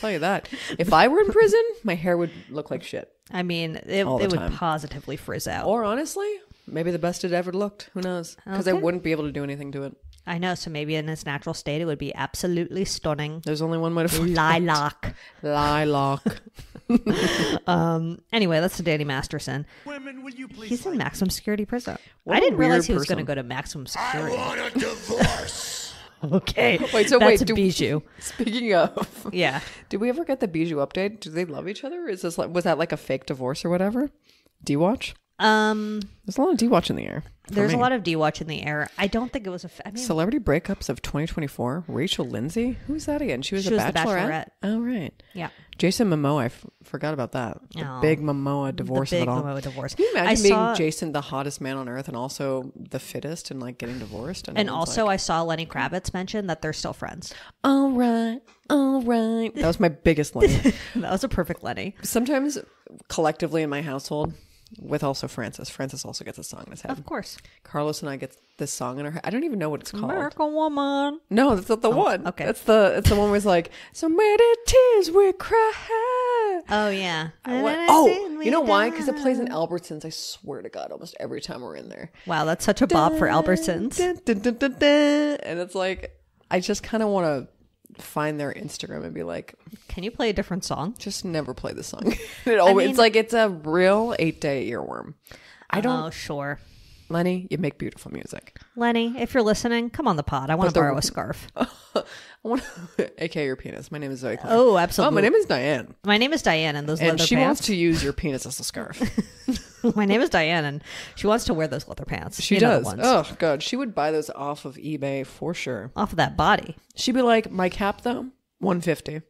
S2: tell you that. If I were in prison, my hair would look like shit.
S1: I mean, it,
S2: All the
S1: it would
S2: time.
S1: positively frizz out.
S2: Or honestly, maybe the best it ever looked. Who knows? Because I wouldn't be able to do anything to it.
S1: I know. So maybe in its natural state, it would be absolutely stunning.
S2: There's only one way to find out.
S1: Lilac.
S2: Lilac.
S1: Um. Anyway, that's Danny Masterson.
S4: Women, will you please
S1: He's in maximum security prison.
S2: What
S1: I
S2: a
S1: didn't realize
S2: weird
S1: he was going to go to maximum
S4: I
S1: security.
S4: want a divorce.
S1: Okay.
S2: Wait, so
S1: that's
S2: wait, do-
S1: Bijou.
S2: Speaking of,
S1: Yeah.
S2: did we ever get the Bijou update? Do they love each other? Is this like was that like a fake divorce or whatever? D watch.
S1: Um.
S2: There's a lot of D watch in the air.
S1: There's a lot of D watch in the air. I don't think it was a. F- I mean,
S2: celebrity breakups of 2024. Rachel Lindsay. Who's that again? She was
S1: She
S2: a
S1: was the
S2: bachelorette.
S1: Bachelorette.
S2: Oh right.
S1: yeah.
S2: Jason Momoa. I f- forgot about that.
S1: Oh.
S2: big Momoa divorce
S1: the big
S2: of it all.
S1: Momoa divorce.
S2: Can you imagine
S1: I
S2: being
S1: saw,
S2: Jason, the hottest man on earth, and also the fittest, and like getting divorced?
S1: and
S2: everyone's
S1: also
S2: like,
S1: I saw Lenny Kravitz mention that they're still friends.
S2: all right, all right. That was my biggest line.
S1: that was a perfect Lenny.
S2: Sometimes collectively in my household, with also Francis. Francis also gets a song in his head.
S1: Of course.
S2: Carlos and I get this song in our head. I don't even know what it's called.
S1: American woman.
S2: No, that's not the oh, one.
S1: okay.
S2: That's the it's the one where it's like, so many tears we cry.
S1: Oh yeah.
S2: What- Oh, you know why? Because it plays in Albertsons. I swear to God, almost every time we're in there.
S1: Wow, that's such a bop for Albertsons.
S2: Dun, dun, dun. And it's like, I just kind of want to find their Instagram and be like,
S1: Can you play a different song?
S2: just never play the song. it always,
S1: mean-
S2: it's like it's a real eight day earworm. I oh, don't,
S1: Oh sure.
S2: Lenny. You make beautiful music.
S1: Lenny, if you're listening, come on the pod. I want to borrow a scarf.
S2: I want, aka your penis. My name is Zoe. Klein.
S1: Oh,
S2: Oh,
S1: absolutely.
S2: my name is Diane,
S1: My name is Diane, and those
S2: and
S1: leather
S2: she
S1: pants.
S2: wants to use your penis as a scarf.
S1: My name is Diane, and she wants to wear those leather pants.
S2: She
S1: You know
S2: does.
S1: ones.
S2: Oh god, she would buy those off of eBay for sure.
S1: Off of that body.
S2: She'd be like, "My cap though, one fifty.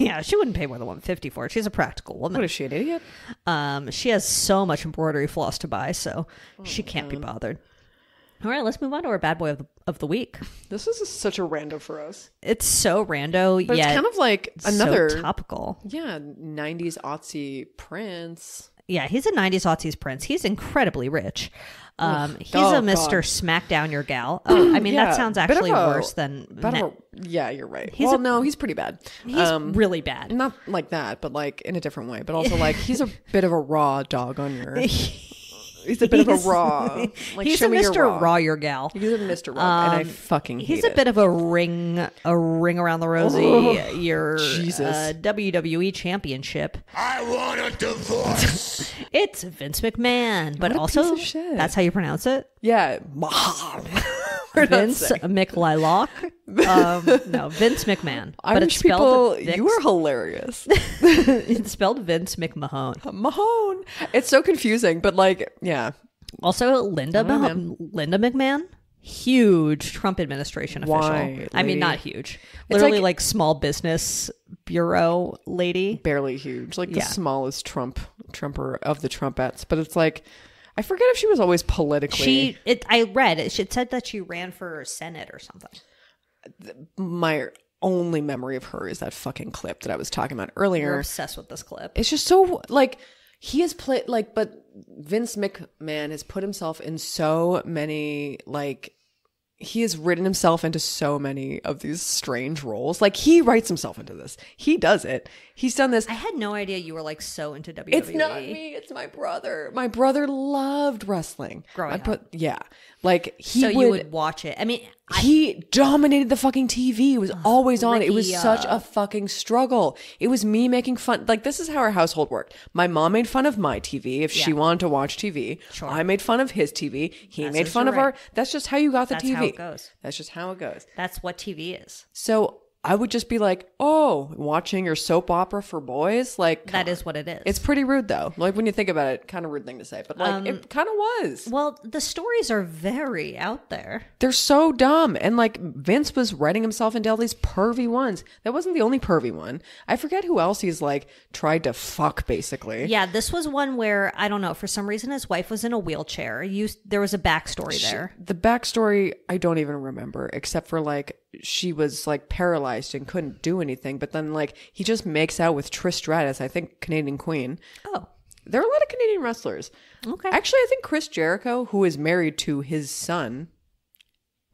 S1: Yeah, she wouldn't pay more than one fifty for it. She's a practical woman.
S2: is she, an idiot?
S1: Um, she has so much embroidery floss to buy, so she can't be bothered. All right, let's move on to our bad boy of the, of the week.
S2: This is such a rando for us,
S1: It's so rando,
S2: but
S1: yet
S2: it's kind of like
S1: so
S2: another,
S1: topical.
S2: yeah, '90s Otzi Prince.
S1: Yeah, he's a '90s Aussies prince. He's incredibly rich. Um, he's
S2: Oh,
S1: a Mister
S2: God.
S1: Smack Down Your Gal. Oh, I mean
S2: Yeah,
S1: that sounds actually
S2: a-
S1: worse than
S2: a- yeah, you're right.
S1: He's
S2: well,
S1: a-
S2: no, he's pretty bad.
S1: he's
S2: um,
S1: really bad.
S2: not like that, but like in a different way. But also like he's a bit of a raw dog on your. He's a bit of a raw. Like,
S1: he's
S2: show
S1: a
S2: me your
S1: Mister
S2: raw.
S1: Raw Your Gal.
S2: He's a Mr. Raw, and I
S1: Um,
S2: fucking hate
S1: He's a
S2: it.
S1: bit of a ring, a ring around the rosy. your
S2: Jesus.
S1: uh, WWE Championship.
S4: I want a divorce.
S1: It's Vince McMahon, but
S2: What a
S1: also
S2: piece of shit.
S1: that's how you pronounce it.
S2: yeah. Mahal.
S1: Vince McLilock. Um, no, Vince McMahon. but
S2: Irish
S1: it's spelled
S2: people, you are hilarious.
S1: it's spelled Vince McMahon.
S2: Mahone. It's so confusing, but like, yeah.
S1: Also, Linda
S2: know,
S1: Mah- Linda McMahon, huge Trump administration official.
S2: Why,
S1: I mean, not huge. Literally,
S2: like-
S1: like, small business bureau lady.
S2: Barely huge. Like the smallest Trump Trumper of the Trumpets. But it's like I forget if she was always politically
S1: She, it. I read it. It said that she ran for senate or something.
S2: my only memory of her is that fucking clip that I was talking about
S1: We're
S2: earlier.
S1: obsessed with this clip.
S2: It's just so like he has played like but Vince McMahon has put himself in so many like he has written himself into so many of these strange roles. Like he writes himself into this. He does it. He's done this.
S1: I had no idea you were like so into WWE.
S2: It's not me. It's my brother. My brother loved wrestling.
S1: Growing
S2: I put yeah, Like he
S1: so
S2: would,
S1: you would watch it. I mean, I,
S2: he dominated the fucking TV. It was oh, always on. it was
S1: Ricky,
S2: such a fucking struggle. It was me making fun. Like this is how our household worked. My mom made fun of my TV if she wanted to watch TV.
S1: Sure.
S2: I made fun of his TV. He
S1: That's
S2: made fun of our. That's just how you got the
S1: That's
S2: TV.
S1: how it goes.
S2: That's just how it goes.
S1: that's what TV is.
S2: So I would just be like, "Oh, watching your soap opera for boys." Like
S1: That is what it is.
S2: It's pretty rude though. Like when you think about it, kind of rude thing to say, but like
S1: Um,
S2: it kind of was.
S1: well, the stories are very out there.
S2: They're so dumb. And like Vince was writing himself into all these pervy ones. That wasn't the only pervy one. I forget who else he's like tried to fuck basically.
S1: Yeah, this was one where I don't know. For some reason, his wife was in a wheelchair. You, there was a backstory there.
S2: The backstory I don't even remember, except for like she was like paralyzed and couldn't do anything. But then like he just makes out with Trish Stratus, I think Canadian Queen.
S1: Oh,
S2: There are a lot of Canadian wrestlers.
S1: okay.
S2: Actually, I think Chris Jericho, who is married to his son,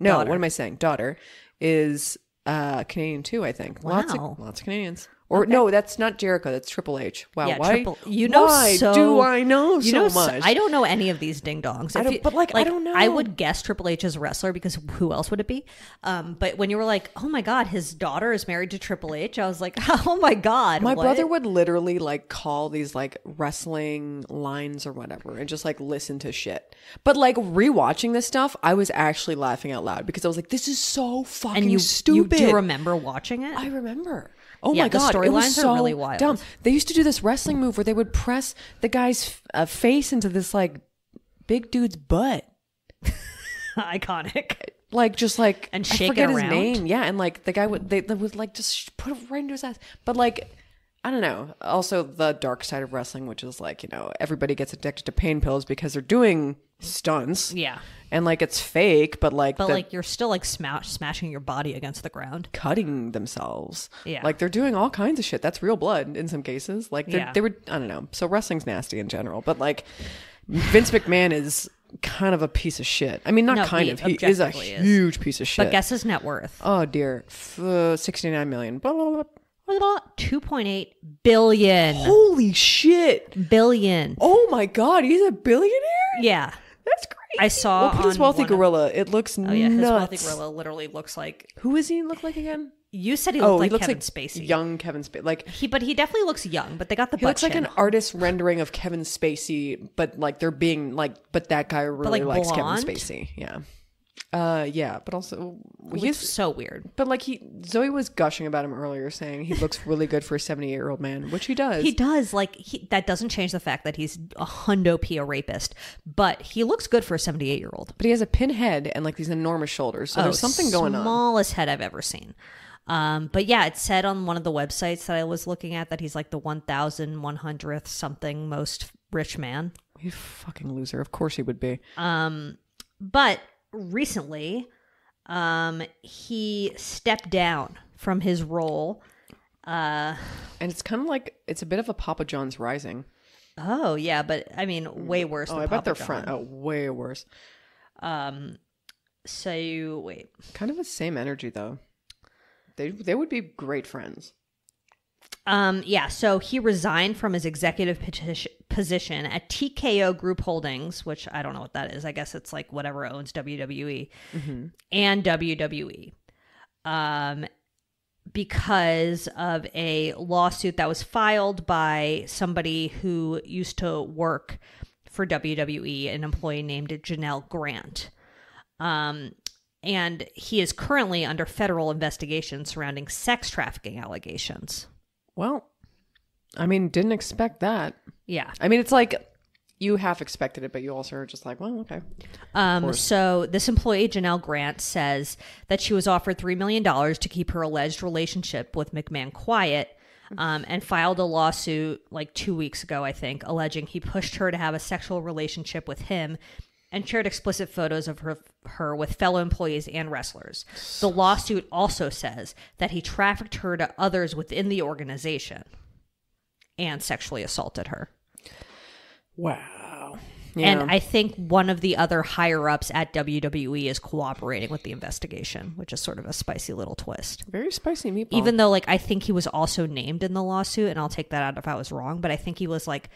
S2: no,
S1: Daughter.
S2: what am I saying? Daughter is uh Canadian too. I think lots
S1: Wow.
S2: of lots of Canadians. Or no, that's not Jericho. That's Triple H. Wow,
S1: yeah,
S2: why?
S1: triple. You know,
S2: why
S1: so
S2: do I know
S1: you
S2: so
S1: know,
S2: much?
S1: I don't know any of these ding dongs.
S2: I
S1: If
S2: don't-
S1: you-
S2: but, like, I don't know.
S1: I would guess Triple H is a wrestler because who else would it be? Um, but when you were like, "Oh my God, his daughter is married to Triple H," I was like, "Oh my God!"
S2: My
S1: what?
S2: brother would literally like call these like wrestling lines or whatever and just like listen to shit. But like rewatching this stuff, I was actually laughing out loud because I was like, this is so fucking
S1: and you
S2: stupid.
S1: You do remember watching it?
S2: I remember. Oh
S1: Yeah,
S2: my
S1: the
S2: god, it was
S1: storylines are
S2: so
S1: really wild.
S2: dumb. They used to do this wrestling move where they would press the guy's uh, face into this like big dude's butt,
S1: Iconic.
S2: like just like
S1: And
S2: I
S1: shake it
S2: forget his name. Yeah, and like the guy would they, they would like just put it right into his ass. But like I don't know. Also, the dark side of wrestling, which is like you know everybody gets addicted to pain pills because they're doing stunts.
S1: Yeah.
S2: and like it's fake, but like
S1: But
S2: the-
S1: like you're still like smash smashing your body against the ground.
S2: cutting themselves.
S1: Yeah.
S2: Like they're doing all kinds of shit. That's real blood in some cases. Like they're-
S1: Yeah.
S2: they were, I don't know. So wrestling's nasty in general, but like Vince McMahon is kind of a piece of shit. I mean, not
S1: No,
S2: kind
S1: he
S2: of. He is a
S1: objectively is.
S2: huge piece of shit.
S1: But guess his net worth.
S2: oh dear. F- uh, 69 million. Blah, blah, blah.
S1: Two point eight billion.
S2: Holy shit.
S1: Billion.
S2: Oh my God. He's a billionaire?
S1: Yeah.
S2: That's great.
S1: I saw
S2: We'll put his wealthy
S1: one of-
S2: gorilla. It looks
S1: Oh yeah, his
S2: nuts.
S1: wealthy gorilla literally looks like
S2: Who does he look like again?
S1: you said he oh, looked
S2: Oh,
S1: like
S2: he looks
S1: Kevin
S2: like
S1: Spacey.
S2: young Kevin Spacey. Like
S1: He but he definitely looks young, but they got the
S2: He looks like an artist rendering of Kevin Spacey, but like they're being like, but that guy really
S1: like,
S2: likes
S1: blonde?
S2: Kevin Spacey. Yeah. Uh, yeah, but also
S1: Looks
S2: he's,
S1: so weird.
S2: but like he, Zoe was gushing about him earlier, saying he looks really good for a seventy-eight-year-old man, which he does.
S1: He does like he, that doesn't change the fact that he's a hundo p a rapist, but he looks good for a seventy eight year old.
S2: but he has a pinhead and like these enormous shoulders, so there's something going on.
S1: Oh, Smallest head I've ever seen. Um, but yeah, it said on one of the websites that I was looking at that he's like the one thousand one hundredth something most rich man.
S2: You fucking loser. Of course he would be.
S1: Um, But recently, um, he stepped down from his role.
S2: Uh, And it's kind of like it's a bit of a Papa John's Rising.
S1: Oh yeah, but I mean, way worse.
S2: Oh, I bet
S1: Papa
S2: they're
S1: John.
S2: front. Oh, way worse.
S1: Um, so wait.
S2: Kind of the same energy though. They they would be great friends.
S1: Um, yeah, so he resigned from his executive petition, position at TKO Group Holdings, which I don't know what that is. I guess it's like whatever owns WWE and WWE. Um, because of a lawsuit that was filed by somebody who used to work for WWE, an employee named Janelle Grant. Um, and he is currently under federal investigation surrounding sex trafficking allegations.
S2: Well, I mean, didn't expect that.
S1: Yeah.
S2: I mean, it's like you half expected it, but you also are just like, well, okay.
S1: Um, so this employee, Janelle Grant, says that she was offered $3 million to keep her alleged relationship with McMahon quiet um, and filed a lawsuit like two weeks ago, I think, alleging he pushed her to have a sexual relationship with him and shared explicit photos of her, her with fellow employees and wrestlers. The lawsuit also says that he trafficked her to others within the organization and sexually assaulted her.
S2: Wow.
S1: And I think one of the other higher ups at WWE is cooperating with the investigation, which is sort of a spicy little twist.
S2: very spicy meatball.
S1: Even though, like, I think he was also named in the lawsuit, and I'll take that out if I was wrong, but I think he was, like,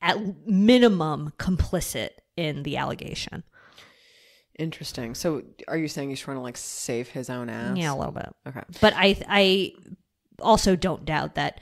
S1: at minimum complicit in the allegation.
S2: Interesting. So, are you saying he's trying to like save his own ass?
S1: Yeah, a little bit.
S2: Okay.
S1: But I I also don't doubt that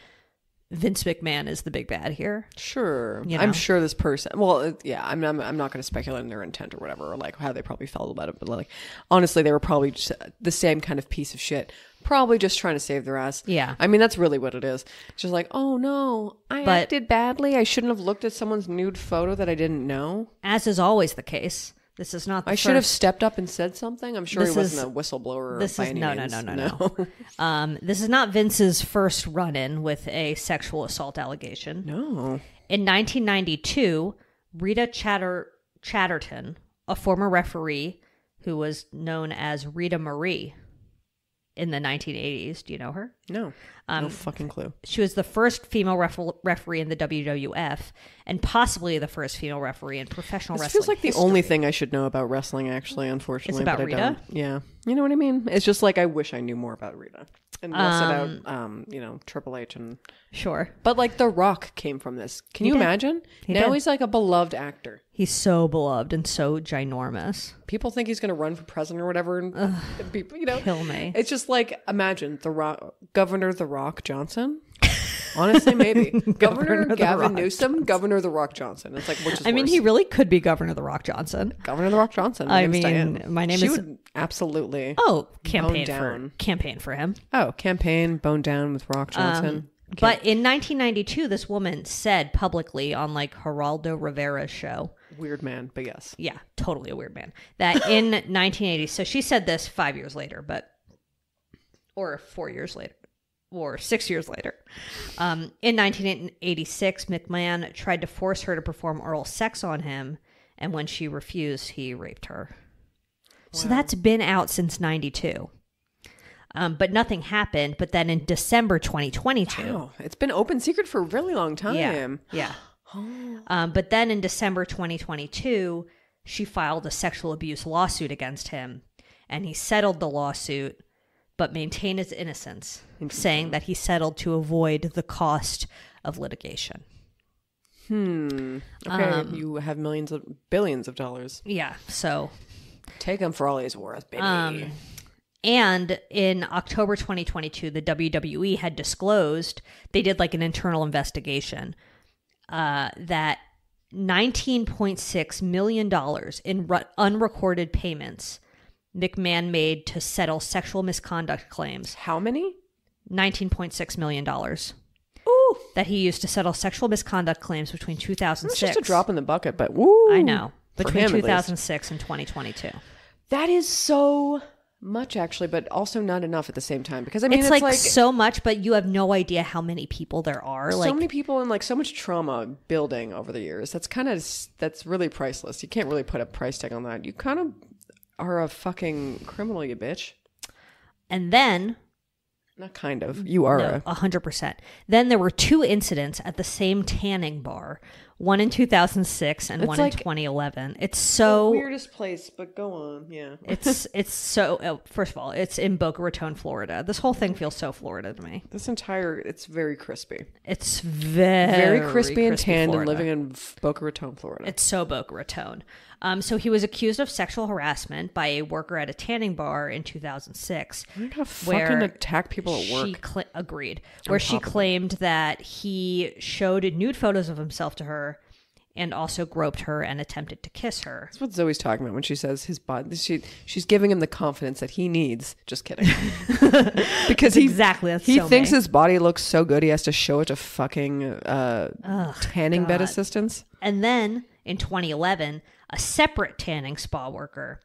S1: Vince McMahon is the big bad here.
S2: Sure.
S1: You
S2: I'm sure this person. Well, uh, yeah. I'm. I'm, I'm not going to speculate on their intent or whatever, or like how they probably felt about it. But like, honestly, they were probably just uh, the same kind of piece of shit. Probably just trying to save their ass.
S1: Yeah.
S2: I mean, that's really what it is. It's just like, oh no, I
S1: But-
S2: acted badly. I shouldn't have looked at someone's nude photo that I didn't know.
S1: As is always the case. This is not the
S2: I should have stepped up and said something. I'm sure he wasn't
S1: is-
S2: a whistleblower.
S1: this is no, no, no, no, no. Um, this is not Vince's first run-in with a sexual assault allegation.
S2: No.
S1: In 1992, Rita Chatter Chatterton, a former referee who was known as Rita Marie in the 1980s, do you know her?
S2: No.
S1: Um,
S2: no fucking clue.
S1: She was the first female ref- referee in the WWF and possibly the first female referee in professional
S2: This
S1: wrestling.
S2: feels like the only thing I should know about wrestling, actually, unfortunately.
S1: It's about
S2: but I don't. Yeah. You know what I mean? It's just like I wish I knew more about Rita. And less about, um, you know, Triple H and.
S1: Sure.
S2: But like The Rock came from this. Can you
S1: did.
S2: imagine?
S1: He
S2: now
S1: did.
S2: he's like a beloved actor.
S1: He's so beloved and so ginormous.
S2: People think he's going to run for president or whatever. And and people, you know,
S1: Kill me.
S2: It's just like imagine the Rock, Governor The Rock Johnson. Honestly, maybe Governor,
S1: The
S2: Gavin Newsom, Governor The Rock Johnson. It's like which is
S1: I mean,
S2: worse?
S1: he really could be Governor The Rock Johnson.
S2: Governor The Rock Johnson.
S1: I mean, my name
S2: she
S1: is-
S2: would absolutely.
S1: Oh, campaign for campaign for him.
S2: Oh, campaign bone down with Rock um, Johnson.
S1: But in 1992, this woman said publicly on like Geraldo Rivera's show,
S2: Weird man, but yes.
S1: yeah, totally a weird man, that in 1980, so she said this five years later, but, or four years later, or six years later. Um, in 1986, McMahon tried to force her to perform oral sex on him, and when she refused, he raped her. So that's been out since 92. Um, but nothing happened. But then in December 2022,
S2: Oh, it's been open secret for a really long time.
S1: yeah. Yeah. Um, but then in December 2022, she filed a sexual abuse lawsuit against him, and he settled the lawsuit, but maintain his innocence, saying that he settled to avoid the cost of litigation.
S2: Okay,
S1: Um,
S2: you have millions of billions of dollars.
S1: Yeah. So,
S2: Take him for all he's worth, baby.
S1: Um, and in October 2022, the WWE had disclosed they did like an internal investigation uh, that 19.6 million dollars in ru- unrecorded payments McMahon made to settle sexual misconduct claims.
S2: How many?
S1: 19.6 million dollars
S2: Ooh,
S1: that he used to settle sexual misconduct claims between
S2: it's
S1: 2006.
S2: just a drop in the bucket, but woo!
S1: I know between
S2: him,
S1: 2006 and 2022.
S2: That is so much, actually, but also not enough at the same time. Because I mean,
S1: it's,
S2: it's,
S1: like, so much, but you have no idea how many people there are.
S2: so
S1: like
S2: many people and like so much trauma building over the years. That's kind of that's really priceless. You can't really put a price tag on that. You kind of are a fucking criminal, you bitch.
S1: and then
S2: Not kind of. You are
S1: no,
S2: a.
S1: hundred percent. Then there were two incidents at the same tanning bar, one in 2006 and
S2: It's
S1: one
S2: like-
S1: in 2011. It's so
S2: weirdest place, but go on. Yeah.
S1: it's it's so. Oh, first of all, it's in Boca Raton, Florida. This whole thing feels so Florida to me.
S2: This entire it's very crispy,
S1: It's very
S2: very crispy, and tanned, and living in Boca Raton, Florida.
S1: It's so Boca Raton. Um, so he was accused of sexual harassment by a worker at a tanning bar in 2006.
S2: Learn how to
S1: where
S2: fucking attack people at work.
S1: She cla agreed. Where she claimed that he showed nude photos of himself to her and also groped her and attempted to kiss her.
S2: That's what Zoe's talking about when she says his body. She she's giving him the confidence that he needs. Just kidding. because he
S1: exactly- that's
S2: he
S1: so
S2: thinks his body looks so good he has to show it to fucking uh, tanning bed assistants.
S1: And then in 2011, a separate tanning spa worker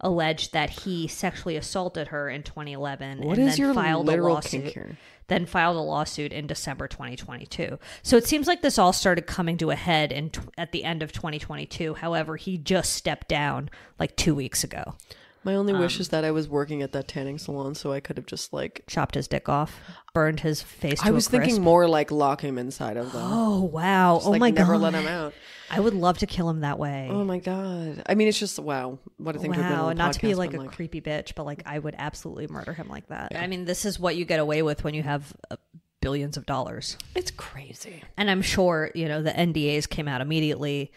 S1: alleged that he sexually assaulted her in 2011
S2: What
S1: and
S2: is
S1: then
S2: your
S1: filed
S2: literal
S1: a lawsuit.
S2: kink here?
S1: Then filed a lawsuit in December 2022. So it seems like this all started coming to a head in tw- at the end of 2022. However, he just stepped down like 2 weeks ago.
S2: My only
S1: Um,
S2: wish is that I was working at that tanning salon so I could have just like.
S1: Chopped his dick off, burned his face to
S2: I
S1: a
S2: was
S1: crisp.
S2: thinking more like lock him inside of them.
S1: Oh wow!
S2: Just,
S1: oh
S2: like,
S1: my
S2: never
S1: god!
S2: let him out.
S1: I would love to kill him that way.
S2: Oh my god! I mean, it's just wow. What a thing to admit
S1: Wow,
S2: on the
S1: not to be like
S2: a
S1: a
S2: I'm
S1: creepy bitch, but like I would absolutely murder him like that. I mean, this is what you get away with when you have uh, billions of dollars.
S2: It's crazy.
S1: And I'm sure, you know, the NDAs came out immediately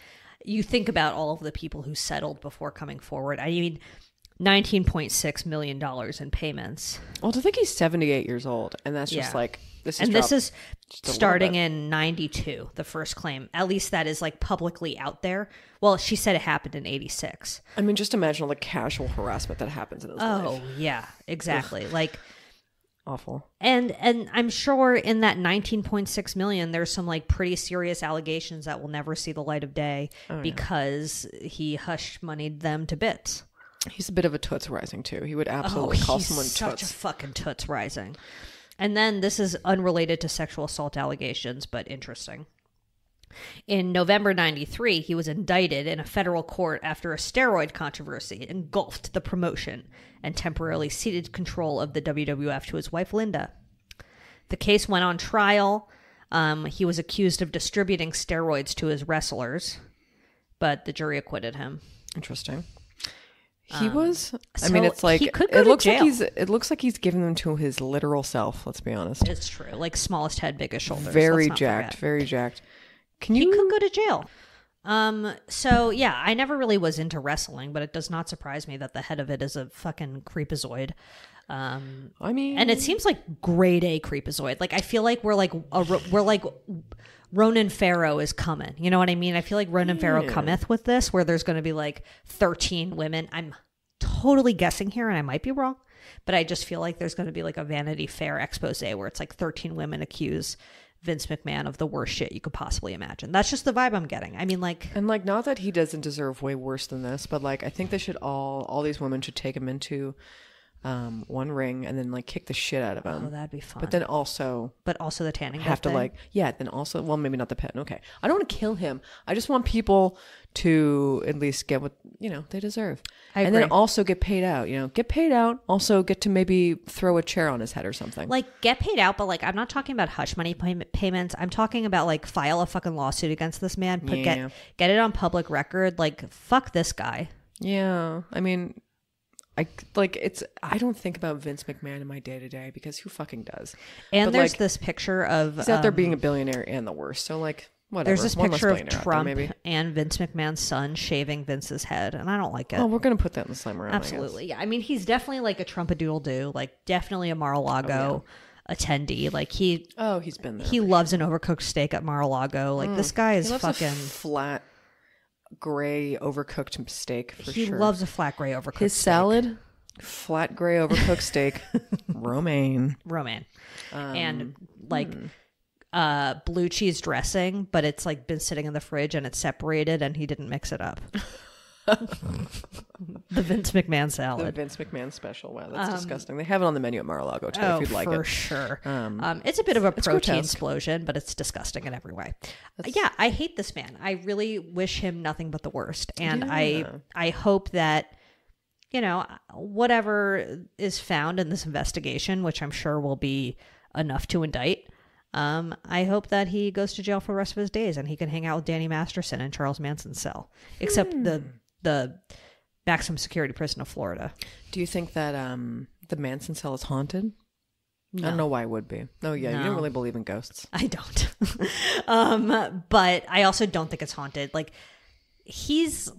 S1: you think about all of the people who settled before coming forward. I mean, nineteen point six million dollars in payments,
S2: Well, to think he's 78 years old, and that's just
S1: Yeah.
S2: like this is
S1: and this
S2: dropped
S1: is
S2: just a little
S1: starting
S2: bit.
S1: in ninety two. The first claim, at least that is like publicly out there. Well, she said it happened in eighty six.
S2: I mean, just imagine all the casual harassment that happens in his
S1: Oh
S2: life.
S1: yeah, exactly. Like.
S2: Awful.
S1: And and I'm sure in that 19.6 million there's some like pretty serious allegations that will never see the light of day
S2: Oh,
S1: because he hush moneyed them to bits.
S2: He's a bit of a toots rising too. He would absolutely call
S1: Oh, he's
S2: someone
S1: such
S2: toots.
S1: a fucking toots rising. And then this is unrelated to sexual assault allegations, but interesting. In November 93, he was indicted in a federal court after a steroid controversy engulfed the promotion and temporarily ceded control of the WWF to his wife, Linda. The case went on trial. Um, he was accused of distributing steroids to his wrestlers, but the jury acquitted him.
S2: Interesting. He was. I
S1: so
S2: mean, it's like
S1: he could go
S2: it
S1: to
S2: looks like he's. It looks like he's giving them to his literal self. Let's be honest.
S1: It's true. Like smallest head, biggest shoulders.
S2: very jacked.
S1: forget.
S2: Very jacked. Can you?
S1: he could go to jail. Um. So yeah, I never really was into wrestling, but it does not surprise me that the head of it is a fucking creepazoid. Um,
S2: I mean,
S1: and it seems like grade A creepazoid. Like I feel like we're like a, we're like Ronan Farrow is coming. You know what I mean? I feel like Ronan Farrow cometh with this, where there's going to be like 13 women. I'm totally guessing here, and I might be wrong, but I just feel like there's going to be like a Vanity Fair expose where it's like 13 women accuse Vince McMahon of the worst shit you could possibly imagine. That's just the vibe I'm getting. I mean, like,
S2: And like, not that he doesn't deserve way worse than this, but like, I think they should all, all these women should take him into um, one ring and then like kick the shit out of him.
S1: oh, that'd be fun.
S2: but then also
S1: but also the tanning
S2: have to
S1: thing.
S2: like, yeah, then also, well, maybe not the pet. Okay, I don't want to kill him. I just want people to at least get what you know they deserve,
S1: I
S2: and then also get paid out. You know, get paid out. Also, get to maybe throw a chair on his head or something.
S1: like get paid out, but like I'm not talking about hush money pay- payments. I'm talking about like file a fucking lawsuit against this man, put
S2: Yeah.
S1: get get it on public record. Like fuck this guy.
S2: Yeah, I mean, I like it's. I don't think about Vince McMahon in my day to day because who fucking does?
S1: And
S2: But,
S1: there's
S2: like,
S1: this picture of
S2: He's out there
S1: um,
S2: being a billionaire and the worst. So like, whatever.
S1: there's this
S2: One
S1: picture of
S2: out there,
S1: Trump and Vince McMahon's son shaving Vince's head, and I don't like it.
S2: Oh, we're gonna put that in the slammer. round, I guess.
S1: Absolutely, yeah. I mean, he's definitely like a Trump a Trumpadoodle do, like definitely a Mar-a-Lago attendee. Like he
S2: Oh, he's been there.
S1: he loves an overcooked steak at Mar-a-Lago. Like this guy is
S2: He loves a
S1: fucking.
S2: flat, gray, overcooked steak for
S1: he
S2: sure.
S1: loves a flat gray overcooked
S2: his
S1: steak.
S2: salad, flat gray overcooked steak, romaine.
S1: romaine
S2: Um,
S1: and like
S2: hmm.
S1: uh blue cheese dressing but it's like been sitting in the fridge and it's separated and he didn't mix it up the vince mcmahon salad.
S2: The Vince McMahon special. Wow, that's disgusting. They have it on the menu at Mar-a-Lago too,
S1: Um, oh
S2: if you'd like
S1: for
S2: it.
S1: sure
S2: Um,
S1: um, it's a bit of a protein explosion but it's disgusting in every way yeah i hate this man i really wish him nothing but the worst and i
S2: Yeah.
S1: i hope that you know whatever is found in this investigation which i'm sure will be enough to indict um, I hope that he goes to jail for the rest of his days and he can hang out with Danny Masterson in Charles Manson's cell, except
S2: Hmm.
S1: the maximum security prison of Florida.
S2: Do you think that um the Manson cell is haunted? I don't know why it would be. Oh yeah, you don't really believe in ghosts.
S1: I don't. um, but I also don't think it's haunted. Like he's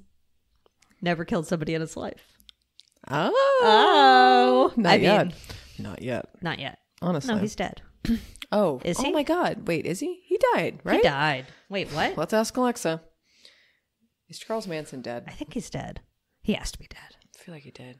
S1: never killed somebody in his life.
S2: Oh,
S1: Oh,
S2: not
S1: I
S2: yet.
S1: mean,
S2: not yet.
S1: not yet.
S2: Honestly.
S1: No, he's dead.
S2: oh,
S1: Is
S2: oh
S1: he?
S2: my God! Wait, is he? He died, right?
S1: He died. Wait, what?
S2: Let's ask Alexa. Is Charles Manson dead?
S1: I think he's dead. He has to be dead.
S2: I feel like he did.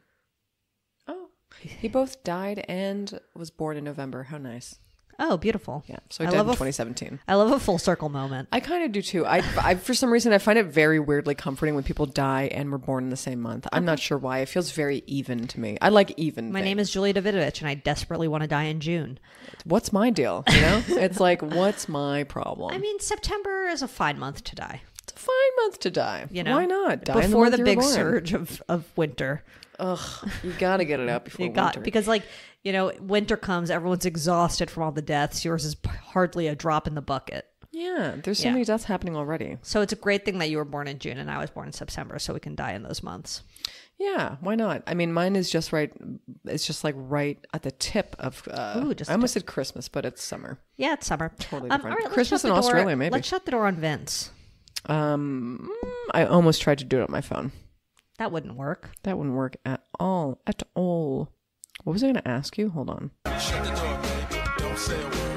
S2: Oh, he both died and was born in November. How nice.
S1: Oh, beautiful.
S2: Yeah, so he
S1: I
S2: died in
S1: love a f-
S2: 2017.
S1: I love a full circle moment.
S2: I kind of do too. I, I, for some reason, I find it very weirdly comforting when people die and were born in the same month. I'm not sure why. It feels very even to me. I like even.
S1: My name is Julia Davidovich, and I desperately want to die in June.
S2: What's my deal? You know, it's like, what's my problem?
S1: I mean, September is a fine month to die.
S2: It's a fine month to die.
S1: You know,
S2: why not? Die
S1: before the,
S2: were
S1: big surge of, of winter.
S2: Ugh, you gotta get it out before
S1: You got
S2: winter.
S1: because like you know, winter comes, everyone's exhausted from all the deaths. Yours is hardly a drop in the bucket.
S2: yeah, there's so
S1: Yeah.
S2: many deaths happening already.
S1: So it's a great thing that you were born in June and I was born in September, so we can die in those months.
S2: Yeah, why not? I mean, mine is just right. It's just like right at the tip of. Uh,
S1: Ooh, just
S2: I almost said Christmas, but it's summer.
S1: Yeah, it's summer.
S2: Totally
S1: Um,
S2: different.
S1: all right, let's
S2: Christmas
S1: shut
S2: in
S1: the door-
S2: Australia, maybe.
S1: Let's shut the door on Vince.
S2: I almost tried to do it on my phone.
S1: That wouldn't work.
S2: That wouldn't work at all. At all. What was I going to ask you? Hold on.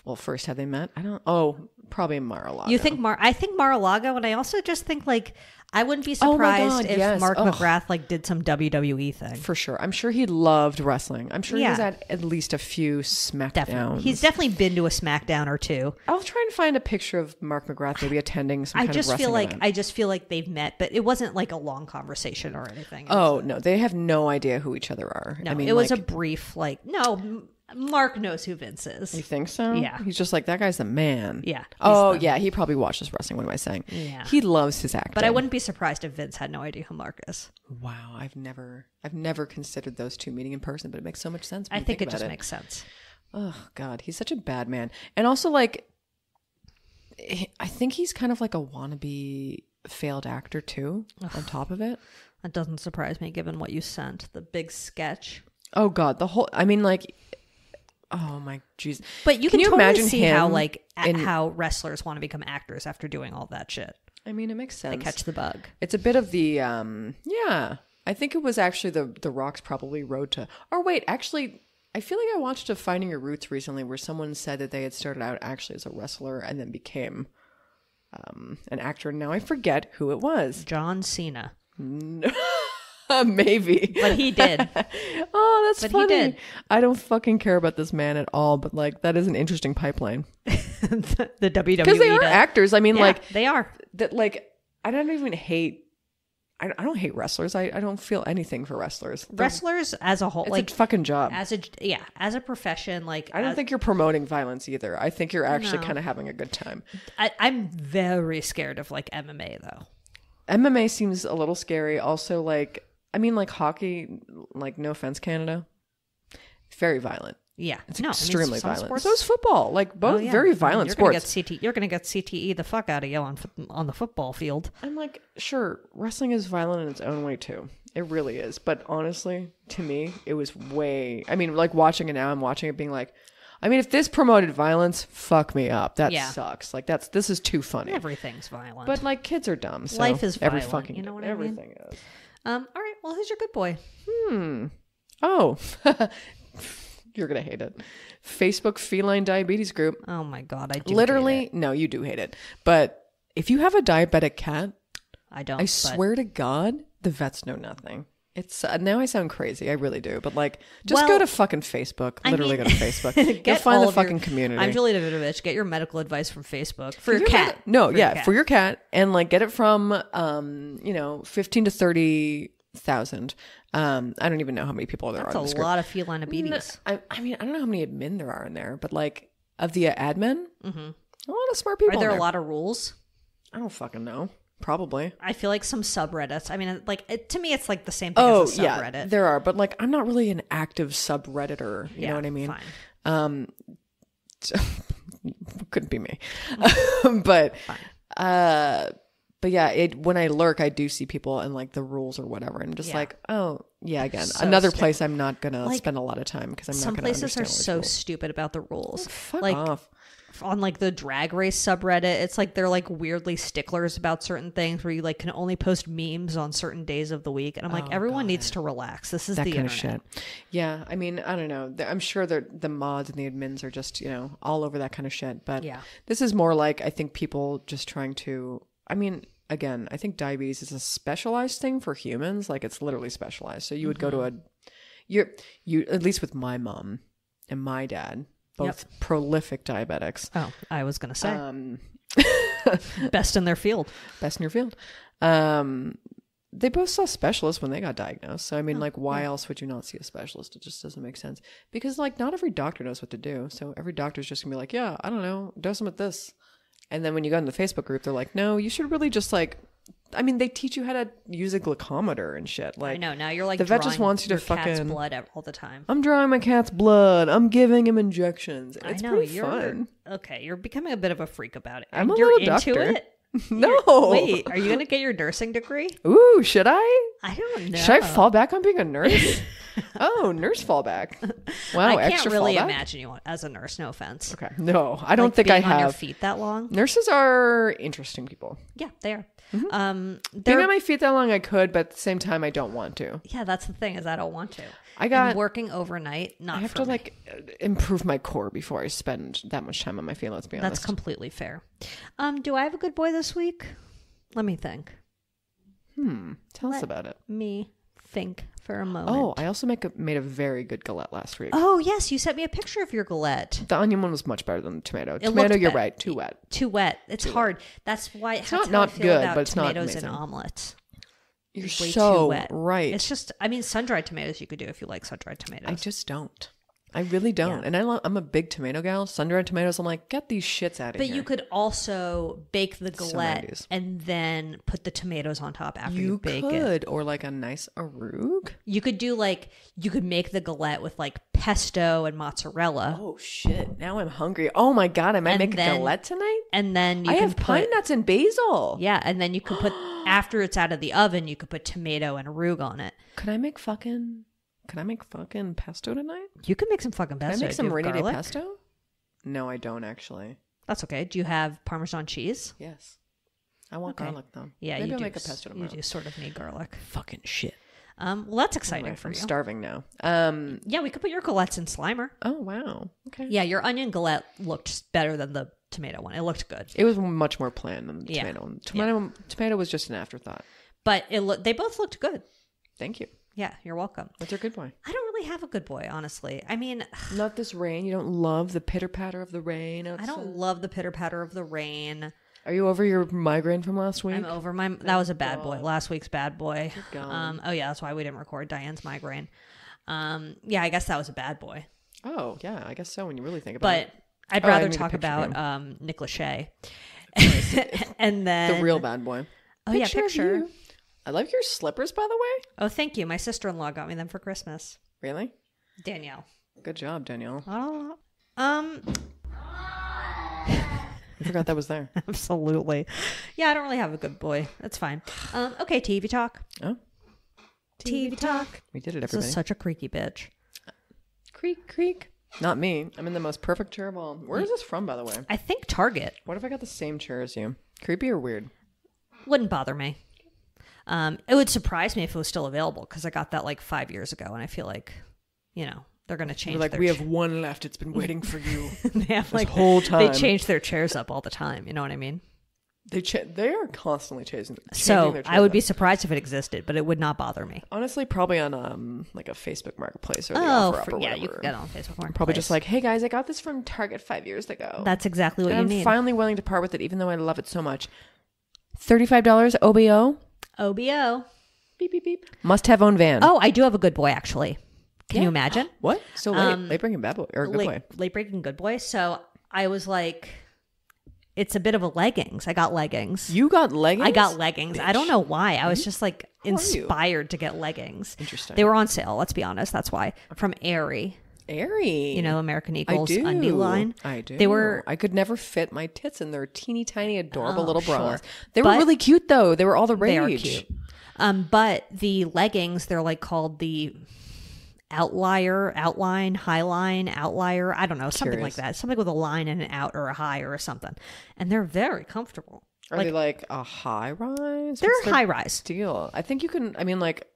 S2: Well, first, have they met? I don't. Oh, probably Mar-a-Lago.
S1: You think Mar? I think Mar-a-Lago, and I also just think like I wouldn't be
S2: Oh
S1: surprised
S2: God,
S1: if
S2: yes.
S1: Mark
S2: Ugh.
S1: McGrath like did some WWE thing.
S2: for sure? I'm sure he loved wrestling. I'm sure he was at at least a few SmackDowns.
S1: Definitely, he's definitely been to a SmackDown or two.
S2: I'll try and find a picture of Mark McGrath maybe attending some
S1: I
S2: kind
S1: just
S2: of
S1: feel like
S2: event.
S1: I just feel like they've met, but it wasn't like a long conversation or anything.
S2: Oh no, they have no idea who each other are.
S1: no,
S2: I mean,
S1: it was
S2: like,
S1: a brief like no. Mark knows who Vince is.
S2: You think so?
S1: Yeah.
S2: He's just like that guy's the man.
S1: Yeah,
S2: Oh
S1: the-
S2: yeah, he probably watches wrestling. What am I saying?
S1: Yeah.
S2: He loves his acting.
S1: But I wouldn't be surprised if Vince had no idea who Mark is.
S2: Wow, I've never, I've never considered those two meeting in person, but it makes so much sense.
S1: I
S2: you
S1: think, it just makes sense.
S2: Oh God, he's such a bad man, and also like, I think he's kind of like a wannabe failed actor too. On top of it,
S1: That doesn't surprise me given what you sent. The big sketch.
S2: oh God, the whole. I mean, like, oh my jeez.
S1: But you can,
S2: you
S1: totally
S2: imagine
S1: see how like
S2: in-
S1: how wrestlers want to become actors after doing all that shit.
S2: I mean, it makes sense.
S1: They catch the bug.
S2: It's a bit of the um yeah. I think it was actually the the Rock's probably road to or wait, actually I feel like I watched a Finding Your Roots recently where someone said that they had started out actually as a wrestler and then became um an actor. And now I forget who it was.
S1: John Cena.
S2: Maybe.
S1: But he did.
S2: Oh, that's
S1: But he did.
S2: I don't fucking care about this man at all, but like that is an interesting pipeline.
S1: the WWE.
S2: Because they are
S1: does.
S2: actors. I mean,
S1: Yeah,
S2: like
S1: they are.
S2: that like I don't even hate I, I don't hate wrestlers. I, I don't feel anything for wrestlers. They're-
S1: Wrestlers as a whole,
S2: It's
S1: like
S2: a fucking job.
S1: as a yeah, as a profession, like
S2: I don't
S1: as-
S2: think you're promoting violence either. I think you're actually
S1: No.
S2: kind of having a good time.
S1: I, I'm very scared of like MMA though.
S2: MMA seems a little scary. Also, like I mean, like hockey. Like no offense, Canada, very violent.
S1: Yeah,
S2: It's
S1: no, I mean,
S2: extremely violent.
S1: sports-
S2: So is football. Like both
S1: Oh, yeah.
S2: very violent
S1: you're
S2: sports.
S1: Gonna get CT, you're gonna get CTE the fuck out of you on on the football field.
S2: I'm like, sure, wrestling is violent in its own way too. It really is. But honestly, to me, it was way. I mean, like watching it now, I'm watching it being like, I mean, if this promoted violence, fuck me up. That
S1: Yeah.
S2: sucks. Like that's this is too funny.
S1: Everything's violent.
S2: But like kids are dumb. So
S1: Life is
S2: every
S1: violent,
S2: fucking
S1: you know what I mean?
S2: everything is.
S1: um, all right. Well, who's your good boy? Hmm.
S2: Oh, you're gonna hate it. Facebook feline diabetes group.
S1: Oh my god, I do hate
S2: Literally,
S1: it.
S2: no, you do hate it. But if you have a diabetic cat,
S1: I don't.
S2: I
S1: but-
S2: swear to God, the vets know nothing. It's uh, now I sound crazy. I really do. But like, just
S1: Well,
S2: go to fucking Facebook.
S1: I
S2: Literally
S1: mean-
S2: go to Facebook. You'll
S1: Get
S2: find the
S1: of your-
S2: fucking community.
S1: I'm Julie Davidovich. Get your medical advice from Facebook for your
S2: Your
S1: cat.
S2: No,
S1: For your
S2: yeah,
S1: cat.
S2: for your cat, and like get it from um, you know, fifteen to thirty thousand. Um, I don't even know how many people there
S1: That's
S2: are. in
S1: a lot of feline diabetes.
S2: I, I mean, I don't know how many admin there are in there, but like of the admin, a lot of smart people.
S1: Mm-hmm. Are there
S2: in
S1: a lot of rules?
S2: I don't fucking know. Probably.
S1: I feel like some subreddits. I mean, like it, to me, it's like the same thing
S2: Oh
S1: as a
S2: yeah, there are, but like I'm not really an active subredditor. You
S1: Yeah,
S2: know what I mean?
S1: fine.
S2: Um, couldn't be me, but uh, but yeah, it when I lurk, I do see people and like the rules or whatever, and I'm just
S1: Yeah.
S2: like, oh yeah, again,
S1: So
S2: another
S1: stupid.
S2: place I'm not gonna
S1: Like,
S2: spend a lot of time because I'm
S1: Some
S2: not gonna
S1: places are
S2: understand all these
S1: so
S2: rules.
S1: stupid about the rules.
S2: Fuck
S1: like
S2: off.
S1: on like the drag race subreddit, it's like they're like weirdly sticklers about certain things where you like can only post memes on certain days of the week, and I'm like, oh, everyone needs to relax. This is
S2: Oh, that
S1: the
S2: kind
S1: internet.
S2: of shit. Yeah, I mean, I don't know. I'm sure that the mods and the admins are just you know all over that kind of shit. But
S1: Yeah.
S2: this is more like I think people just trying to. I mean, again, I think diabetes is a specialized thing for humans. Like it's literally specialized. So you would go to a,
S1: Mm-hmm.
S2: you're you at least with my mom and my dad, both prolific diabetics.
S1: Oh, I was gonna say
S2: Um,
S1: best in their field.
S2: best in your field. Um, they both saw specialists when they got diagnosed. So I mean, like, why else would you not see a specialist? It just doesn't make sense because like not every doctor knows what to do. So every doctor's just gonna be like, yeah, I don't know, dose them with this. And then when you go in the Facebook group, they're like, no, you should really just like. I mean, they teach you how to use a glucometer and shit. Like,
S1: I know. Now you're like
S2: the vet just wants you to fucking-
S1: blood all the time.
S2: I'm drawing my cat's blood. I'm giving him injections. It's
S1: I know
S2: pretty
S1: you're
S2: fun.
S1: okay. You're becoming a bit of a freak about it.
S2: I'm a
S1: you're
S2: little
S1: into
S2: doctor.
S1: it.
S2: No,
S1: Wait, are you gonna get your nursing degree?
S2: Ooh, should I?
S1: I don't know.
S2: Should I fall back on being a nurse? Oh, nurse fallback. Wow,
S1: I can't really
S2: fallback.
S1: imagine you as a nurse. No offense.
S2: Okay, no, I don't
S1: Like,
S2: think I
S1: being on your
S2: have.
S1: feet that long.
S2: Nurses are interesting people.
S1: Yeah, they are.
S2: Mm-hmm.
S1: Um,
S2: Being
S1: they're
S2: on my feet that long, I could, but at the same time, I don't want to.
S1: yeah. That's the thing is I don't want to.
S2: I got-
S1: And working overnight. Not
S2: I have to
S1: me.
S2: like improve my core before I spend that much time on my feet. Let's be honest.
S1: That's completely fair. Um, do I have a good boy this week? Let me think. Hmm.
S2: Tell us about it.
S1: Me think for a moment.
S2: Oh, I also make a, made a very good galette last week.
S1: Oh yes, you sent me a picture of your galette.
S2: The onion one was much better than the tomato.
S1: It
S2: tomato, you're
S1: be-
S2: right, too wet.
S1: Too wet. It's hard. That's why it's
S2: not not good, but it's not
S1: tomatoes and omelets.
S2: You're
S1: Way
S2: so
S1: too wet.
S2: right.
S1: It's just, I mean, sun dried tomatoes you could do if you like sun dried tomatoes.
S2: I just don't. I really don't. And I lo- I'm a big tomato gal. Sun dried tomatoes. I'm like, get these shits out of
S1: but
S2: here.
S1: But you could also bake the galette
S2: 90s.
S1: and then put the tomatoes on top after you,
S2: You
S1: bake it.
S2: could, or like a nice arug.
S1: You could do like you could make the galette with like pesto and mozzarella,
S2: Oh shit! Now I'm hungry. Oh my god! I might
S1: And
S2: make a galette tonight.
S1: and then you
S2: I have pine nuts and basil.
S1: yeah, and then you could put after it's out of the oven, you could put tomato and arug on it.
S2: Could I make fucking? Can I make fucking pesto tonight?
S1: You can make some fucking pesto. Can.
S2: I make some rainy day
S1: garlic?
S2: pesto? No, I don't actually.
S1: That's okay. Do you have Parmesan cheese?
S2: Yes, I want
S1: Okay.
S2: garlic though.
S1: Yeah,
S2: maybe
S1: you
S2: I'll
S1: do.
S2: make a
S1: s-
S2: pesto
S1: You do sort of need garlic.
S2: Fucking shit.
S1: Um, well, that's exciting
S2: Anyway,
S1: for
S2: I'm
S1: you.
S2: starving now. Um.
S1: Yeah, we could put your galettes in Slimer.
S2: Oh wow. Okay.
S1: Yeah, your onion galette looked better than the tomato one. It looked good,
S2: It was much more planned than the
S1: Yeah.
S2: tomato. one. Tomato. Tomato was just an afterthought.
S1: but it looked. They both looked good.
S2: Thank you.
S1: Yeah, you're welcome.
S2: What's your good boy?
S1: I don't really have a good boy, honestly. I mean,
S2: Not this rain. You don't love the pitter patter of the rain.
S1: I don't love the pitter patter of the rain.
S2: Are you over your migraine from last week?
S1: I'm over my. That was a bad boy. Last week's bad boy. Um. Oh yeah, that's why we didn't record Diane's migraine. Um. Yeah, I guess that was a bad boy.
S2: Oh yeah, I guess so. When you really think about
S1: But
S2: it, But
S1: I'd
S2: Oh,
S1: rather talk about um Nick Lachey. and then
S2: the real bad boy.
S1: Oh yeah,
S2: of
S1: picture.
S2: I love your slippers, by the way.
S1: Oh, thank you. My sister in law got me them for Christmas.
S2: Really?
S1: Danielle.
S2: Good job, Danielle.
S1: Oh. Um.
S2: I forgot that was there.
S1: Absolutely. Yeah, I don't really have a good boy. That's fine. Um. Okay, TV talk.
S2: Oh,
S1: TV talk.
S2: we did it,
S1: This is such a creaky bitch.
S2: creak, creak. Not me. I'm in the most perfect chair of all. Where is this from, by the way?
S1: I think Target
S2: What if I got the same chair as you? Creepy or weird?
S1: wouldn't bother me. Um, it would surprise me if it was still available because I got that like five years ago, and I feel like, you know, they're going to change.
S2: We're like, we have one left. It's been waiting for you.
S1: they have like
S2: whole time.
S1: They change their chairs up all the time. You know what I mean?
S2: they cha- they are constantly chasing. changing
S1: So I would be surprised if it existed, but it would not bother me.
S2: honestly probably on um like a Facebook Marketplace or the
S1: Oh,
S2: offer up
S1: for-
S2: or
S1: yeah,
S2: whatever.
S1: you could get on Facebook Marketplace.
S2: Probably just like, hey guys, I got this from Target five years ago.
S1: that's exactly what
S2: and
S1: you
S2: I'm
S1: need.
S2: finally willing to part with it, even though I love it so much. Thirty-five dollars OBO.
S1: OBO.
S2: Beep beep beep. Must have own van.
S1: Oh, I do have a good boy actually. Can you imagine?
S2: what? So late?
S1: Um,
S2: late breaking bad boy or good
S1: late,
S2: boy?
S1: late breaking good boy. So I was like, it's a bit of a leggings. I got leggings.
S2: You got leggings.
S1: I got leggings. I don't know why. I was just like
S2: are
S1: inspired to get leggings.
S2: Interesting.
S1: They were on sale. Let's be honest. That's why from Aerie.
S2: Airy.
S1: You know, American Eagle's undie line.
S2: I do.
S1: They were
S2: I could never fit my tits in their teeny tiny, adorable
S1: Oh,
S2: little bras.
S1: sure.
S2: They were
S1: But-
S2: really cute though. They were all the rage.
S1: They are cute. Um, but the leggings, they're like called the outlier, outline, high line, outlier. I don't know, something like that. Something with a line and an out or a high or something. And they're very comfortable.
S2: Are
S1: Like-
S2: they like a high rise?
S1: They're high rise.
S2: deal. I think you can. I mean, like,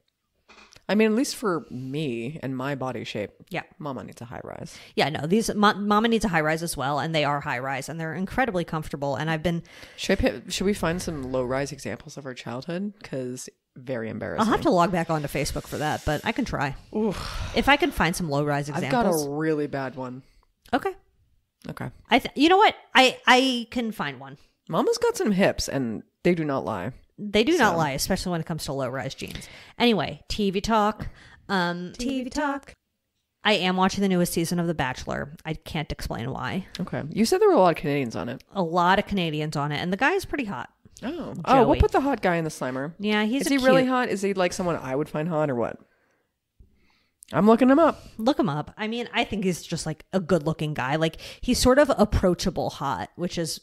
S2: I mean, at least for me and my body shape,
S1: Yeah.
S2: Mama needs a high rise.
S1: Yeah, no, these Ma- Mama needs a high rise as well, and they are high rise, and they're incredibly comfortable. And I've been,
S2: Should I should we find some low rise examples of our childhood? Because very embarrassing.
S1: I'll have to log back onto Facebook for that, but I can try. If I can find some low rise examples, I've
S2: got a really bad one.
S1: okay.
S2: Okay,
S1: I th- you know what? I I can find one.
S2: Mama's got some hips, and they do not lie.
S1: They do not lie, especially when it comes to low rise jeans. Anyway, TV talk. Um, TV talk. I am watching the newest season of The Bachelor. I can't explain why.
S2: Okay, you said there were a lot of Canadians on it.
S1: A lot of Canadians on it, and the guy is pretty hot.
S2: Oh, oh, we'll put the hot guy in the Slimer.
S1: Yeah, he's
S2: Is he really hot? Is he like someone I would find hot, or what? I'm looking him up.
S1: Look him up. I mean, I think he's just like a good looking guy. Like he's sort of approachable hot, which is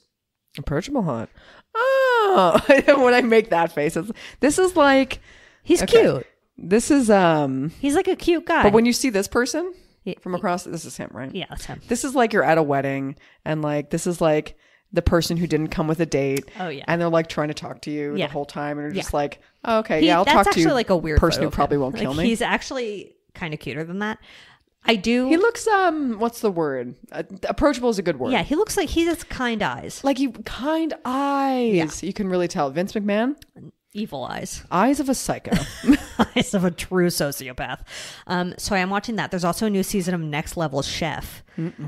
S2: Approachable hot. Oh, when I make that face, it's, this is like
S1: he's
S2: Okay.
S1: cute.
S2: This is um.
S1: He's like a cute guy.
S2: But when you see this person
S1: Yeah.
S2: from across, this is him, right?
S1: yeah, that's him.
S2: This is like you're at a wedding, and like this is like the person who didn't come with a date.
S1: Oh, yeah.
S2: and they're like trying to talk to you
S1: Yeah.
S2: the whole time, and you're
S1: Yeah.
S2: just like, oh, okay,
S1: He-
S2: yeah, I'll talk to
S1: actually
S2: you.
S1: like a weird
S2: person who probably
S1: him.
S2: won't kill me.
S1: He's actually kind of cuter than that. I do.
S2: He looks um, what's the word? Uh, approachable is a good word.
S1: yeah, he looks like he has kind eyes,
S2: like you kind eyes. Yeah. You can really tell. Vince McMahon,
S1: evil eyes,
S2: eyes of a psycho.
S1: eyes of a true sociopath. Um, so I am watching that. There's also a new season of Next Level Chef.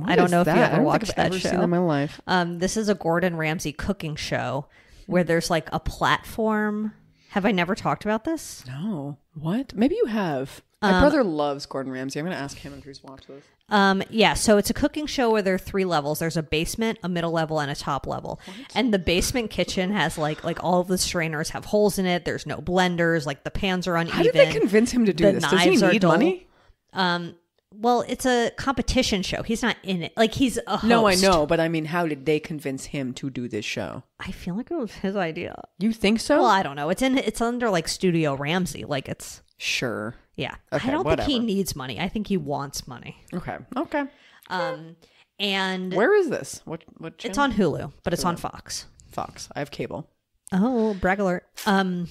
S1: I don't know if you ever watched that
S2: ever
S1: show.
S2: Seen in my life.
S1: Um, this is a Gordon Ramsay cooking show where there's like a platform. Have I never talked about this?
S2: No, what? Maybe you have. My
S1: Um,
S2: brother loves Gordon Ramsay. I'm gonna ask him if he's watched this.
S1: Um, yeah, so it's a cooking show where there are three levels. There's a basement, a middle level, and a top level. And the basement kitchen has like like all of the strainers have holes in it. There's no blenders. Like the pans are uneven.
S2: How did they convince him to do
S1: The
S2: this? Does he need money?
S1: Um, well, it's a competition show. He's not in it. Like he's a host.
S2: No, I know, but I mean, how did they convince him to do this show?
S1: I feel like it was his idea.
S2: You think so?
S1: Well, I don't know. It's in. It's under like Studio Ramsay. Like it's
S2: sure.
S1: Yeah.
S2: Okay,
S1: I don't think he needs money. I think he wants money.
S2: Okay. Okay.
S1: Um, and
S2: Where is this? What? What?
S1: it's on Hulu, but it's on Fox.
S2: Fox. I have cable.
S1: Oh, brag alert. Um,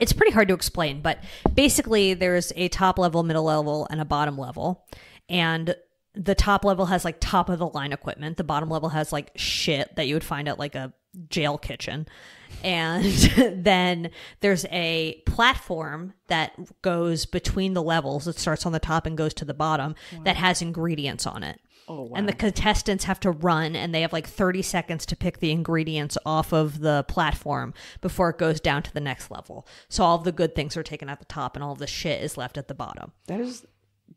S1: it's pretty hard to explain, but basically, there's a top level, middle level, and a bottom level, and the top level has like top of the line equipment. The bottom level has like shit that you would find at like a jail kitchen. And then there's a platform that goes between the levels. It starts on the top and goes to the bottom that has ingredients on it.
S2: Oh, wow.
S1: And the contestants have to run and they have like 30 seconds to pick the ingredients off of the platform before it goes down to the next level. So all the good things are taken at the top and all of the shit is left at the bottom.
S2: That is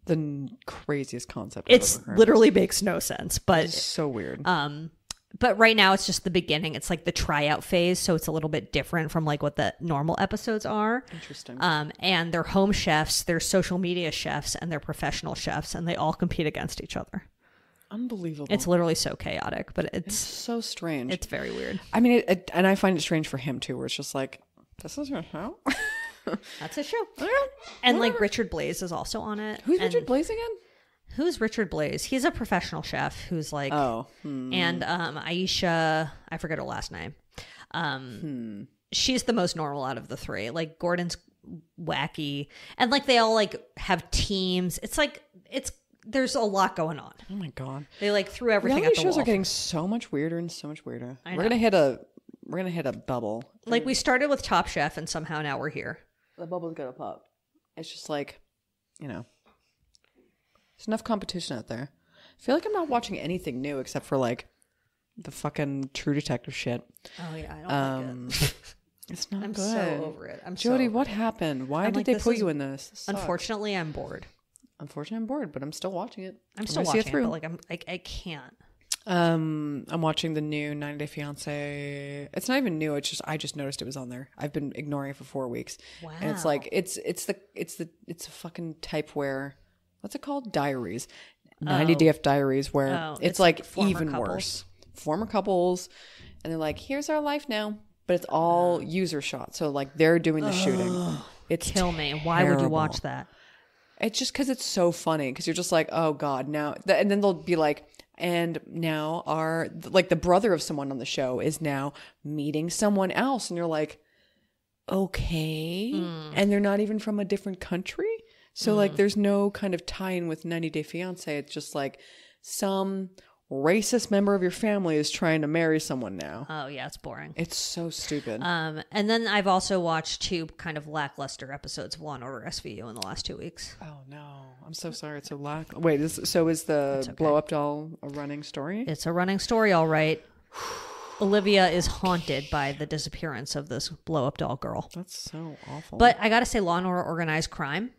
S2: the n- craziest concept. I've
S1: It's
S2: ever heard.
S1: literally makes no sense, but it's
S2: so weird.
S1: um but right now it's just the beginning. It's like the tryout phase, so it's a little bit different from like what the normal episodes are.
S2: Interesting.
S1: Um and they're home chefs, they're social media chefs, and they're professional chefs and they all compete against each other.
S2: Unbelievable.
S1: It's literally so chaotic, but it's
S2: so strange.
S1: it's very weird.
S2: I mean, it, it, and I find it strange for him too, where it's just like, this is your show.
S1: That's a show. And like Richard Blais is also on it.
S2: Who's
S1: And
S2: Richard Blais again?
S1: Who's Richard Blais? He's a professional chef who's like
S2: Oh, hmm.
S1: and um Aisha, I forget her last name. Um
S2: Hmm.
S1: she's the most normal out of the three. Like Gordon's wacky and like they all like have teams. It's like it's there's a lot going on.
S2: oh my god.
S1: They like threw everything
S2: Reality
S1: at the
S2: shows
S1: wall.
S2: are getting so much weirder and so much weirder. We're gonna hit a we're gonna hit a bubble.
S1: like we started with Top Chef and somehow now we're here.
S2: The bubble's gonna pop. It's just like, you know, there's enough competition out there. I feel like I'm not watching anything new except for like the fucking True Detective shit.
S1: Oh yeah, I don't
S2: Um,
S1: like it.
S2: it's not
S1: I'm
S2: good.
S1: so over it. I'm so
S2: Jody,
S1: over
S2: what
S1: it.
S2: happened? Why
S1: I'm
S2: did
S1: like,
S2: they put
S1: is-
S2: you in this? This.
S1: Unfortunately, I'm bored.
S2: Unfortunately, I'm bored, but I'm still watching it.
S1: I'm still
S2: gonna see
S1: watching it,
S2: through.
S1: but like I'm like I can't.
S2: Um, I'm watching the new 90 Day Fiance. It's not even new. It's just I just noticed it was on there. I've been ignoring it for four weeks. Wow. And it's like it's it's the it's the it's a fucking type where what's it called? Diaries. 90 DF Diaries, where
S1: Oh,
S2: it's,
S1: it's
S2: like,
S1: like
S2: even
S1: couples.
S2: worse. Former couples, and they're like, "Here's our life now," but it's all oh. user shots. So like they're doing the shooting. It's
S1: Kill me. Why would you watch that?
S2: It's just because it's so funny because you're just like, oh god, now, and then they'll be like, and now our like the brother of someone on the show is now meeting someone else, and you're like, okay, hmm. and they're not even from a different country, so like, there's no kind of tie-in with 90 Day Fiance. It's just like some racist member of your family is trying to marry someone now.
S1: Oh yeah, it's boring.
S2: It's so stupid.
S1: Um, and then I've also watched two kind of lackluster episodes of Law and Order SVU in the last two weeks.
S2: oh no, I'm so sorry. It's so lack. Wait, is, so is the blow up doll a running story?
S1: It's a running story, all right. Olivia is haunted by the disappearance of this blow up doll girl.
S2: That's so awful.
S1: But I gotta say, Law and Order Organized Crime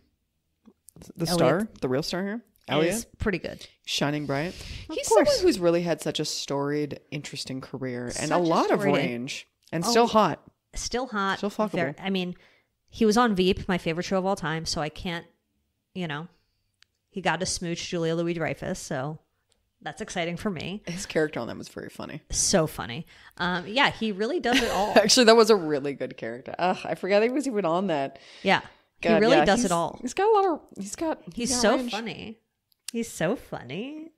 S2: the
S1: Elliot-
S2: star, the real star here, Elliot,
S1: is pretty good.
S2: shining bright. He's
S1: course.
S2: someone who's really had such a storied, interesting career and
S1: Such
S2: a
S1: a
S2: lot of
S1: storied-
S2: range, and still hot.
S1: Still hot.
S2: Still fuckable.
S1: Ver- I mean, he was on Veep, my favorite show of all time, so I can't, you know, he got to smooch Julia Louis Dreyfus, so that's exciting for me.
S2: His character on that was very funny.
S1: So funny. Um, yeah, he really does it all.
S2: Actually, that was a really good character. Ugh, I forgot he was even on that.
S1: yeah. He really
S2: yeah,
S1: does it all.
S2: He's got a lot of. He's got.
S1: He's
S2: got
S1: so
S2: range.
S1: funny. He's so funny.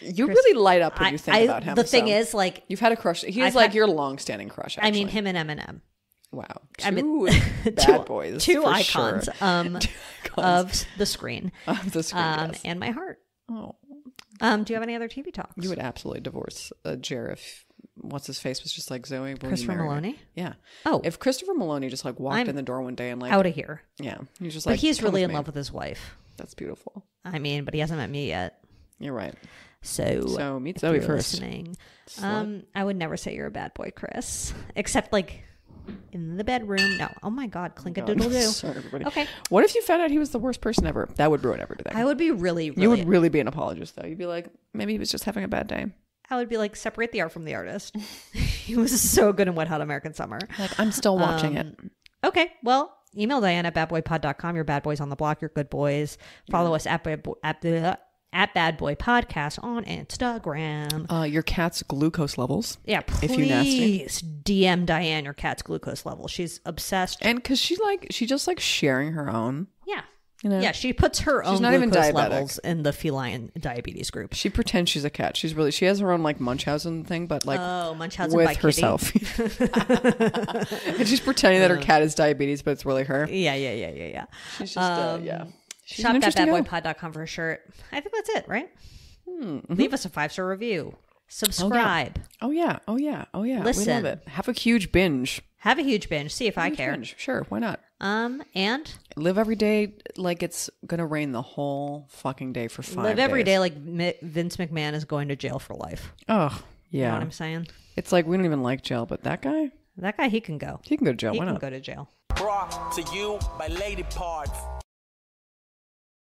S2: You really light up when
S1: I-
S2: you think
S1: I-
S2: about him.
S1: the thing
S2: so.
S1: is, like,
S2: you've had a crush. He's
S1: I've
S2: like
S1: had-
S2: your long-standing crush.
S1: I mean, him and Eminem.
S2: Wow.
S1: I mean,
S2: Two bad
S1: two,
S2: boys.
S1: two icons,
S2: Sure.
S1: um,
S2: icons.
S1: of the screen,
S2: Of the screen.
S1: um,
S2: yes.
S1: and my heart.
S2: Oh,
S1: Um, do you have any other TV talks?
S2: you would absolutely divorce uh, Jer if what's his face was just like Zoe.
S1: Christopher? Meloni?
S2: Yeah.
S1: Oh,
S2: If Christopher Meloni just like walked
S1: I'm
S2: in the door one day and like,
S1: out of here.
S2: yeah, he's just
S1: But
S2: like,
S1: he's really in
S2: me."
S1: love with his wife.
S2: That's beautiful.
S1: I mean, but he hasn't met me yet.
S2: You're right.
S1: So,
S2: So meet Zoe first.
S1: Listening, um, I would never say you're a bad boy, Chris. Except like in the bedroom. No. Oh my God, clink a doodle doo.
S2: Sorry, everybody.
S1: Okay.
S2: What if you found out he was the worst person ever? That would ruin everything.
S1: I would be really, really.
S2: you would really be an apologist, though. You'd be like, maybe he was just having a bad day.
S1: I would be like, separate the art from the artist. he was so good in Wet Hot American Summer.
S2: Like, I'm still watching it.
S1: Um, Okay, well, email Diane at badboypod.com. Your bad boys on the block, your good boys. Follow us at, at, the, at Bad Boy Podcast on Instagram.
S2: Uh, your cat's glucose levels.
S1: Yeah, please
S2: If you nasty.
S1: DM Diane your cat's glucose level. She's obsessed.
S2: And because she like, she just like sharing her own.
S1: yeah.
S2: You know?
S1: Yeah, she puts her own
S2: not even
S1: glucose
S2: diabetic.
S1: levels in the feline diabetes group.
S2: She pretends she's a cat. She's really, she has her own like Munchausen thing, but like
S1: Oh, Munchausen
S2: with
S1: Kitty.
S2: herself. and she's pretending that her cat is diabetes, but it's really her.
S1: Yeah, yeah, yeah, yeah, yeah.
S2: She's just, uh, yeah. She's
S1: Shop at badboypod.com for a shirt. I think that's it, right?
S2: Hmm,
S1: Leave us a five star review. Subscribe.
S2: Oh yeah, oh yeah, oh yeah. Oh We
S1: Listen.
S2: love it. Have a huge binge.
S1: Have a huge binge. See if I care.
S2: binge. Sure, why not?
S1: Um, and
S2: Live every day like it's gonna rain the whole fucking day for five.
S1: live every
S2: days.
S1: day like Mi- Vince McMahon is going to jail for life.
S2: Oh
S1: You know
S2: yeah.
S1: what I'm saying?
S2: it's like we don't even like jail, but that guy,
S1: That guy, he can go.
S2: he can go to jail.
S1: He
S2: why
S1: can
S2: not?
S1: go to jail.
S3: Brought to you by Lady Parts.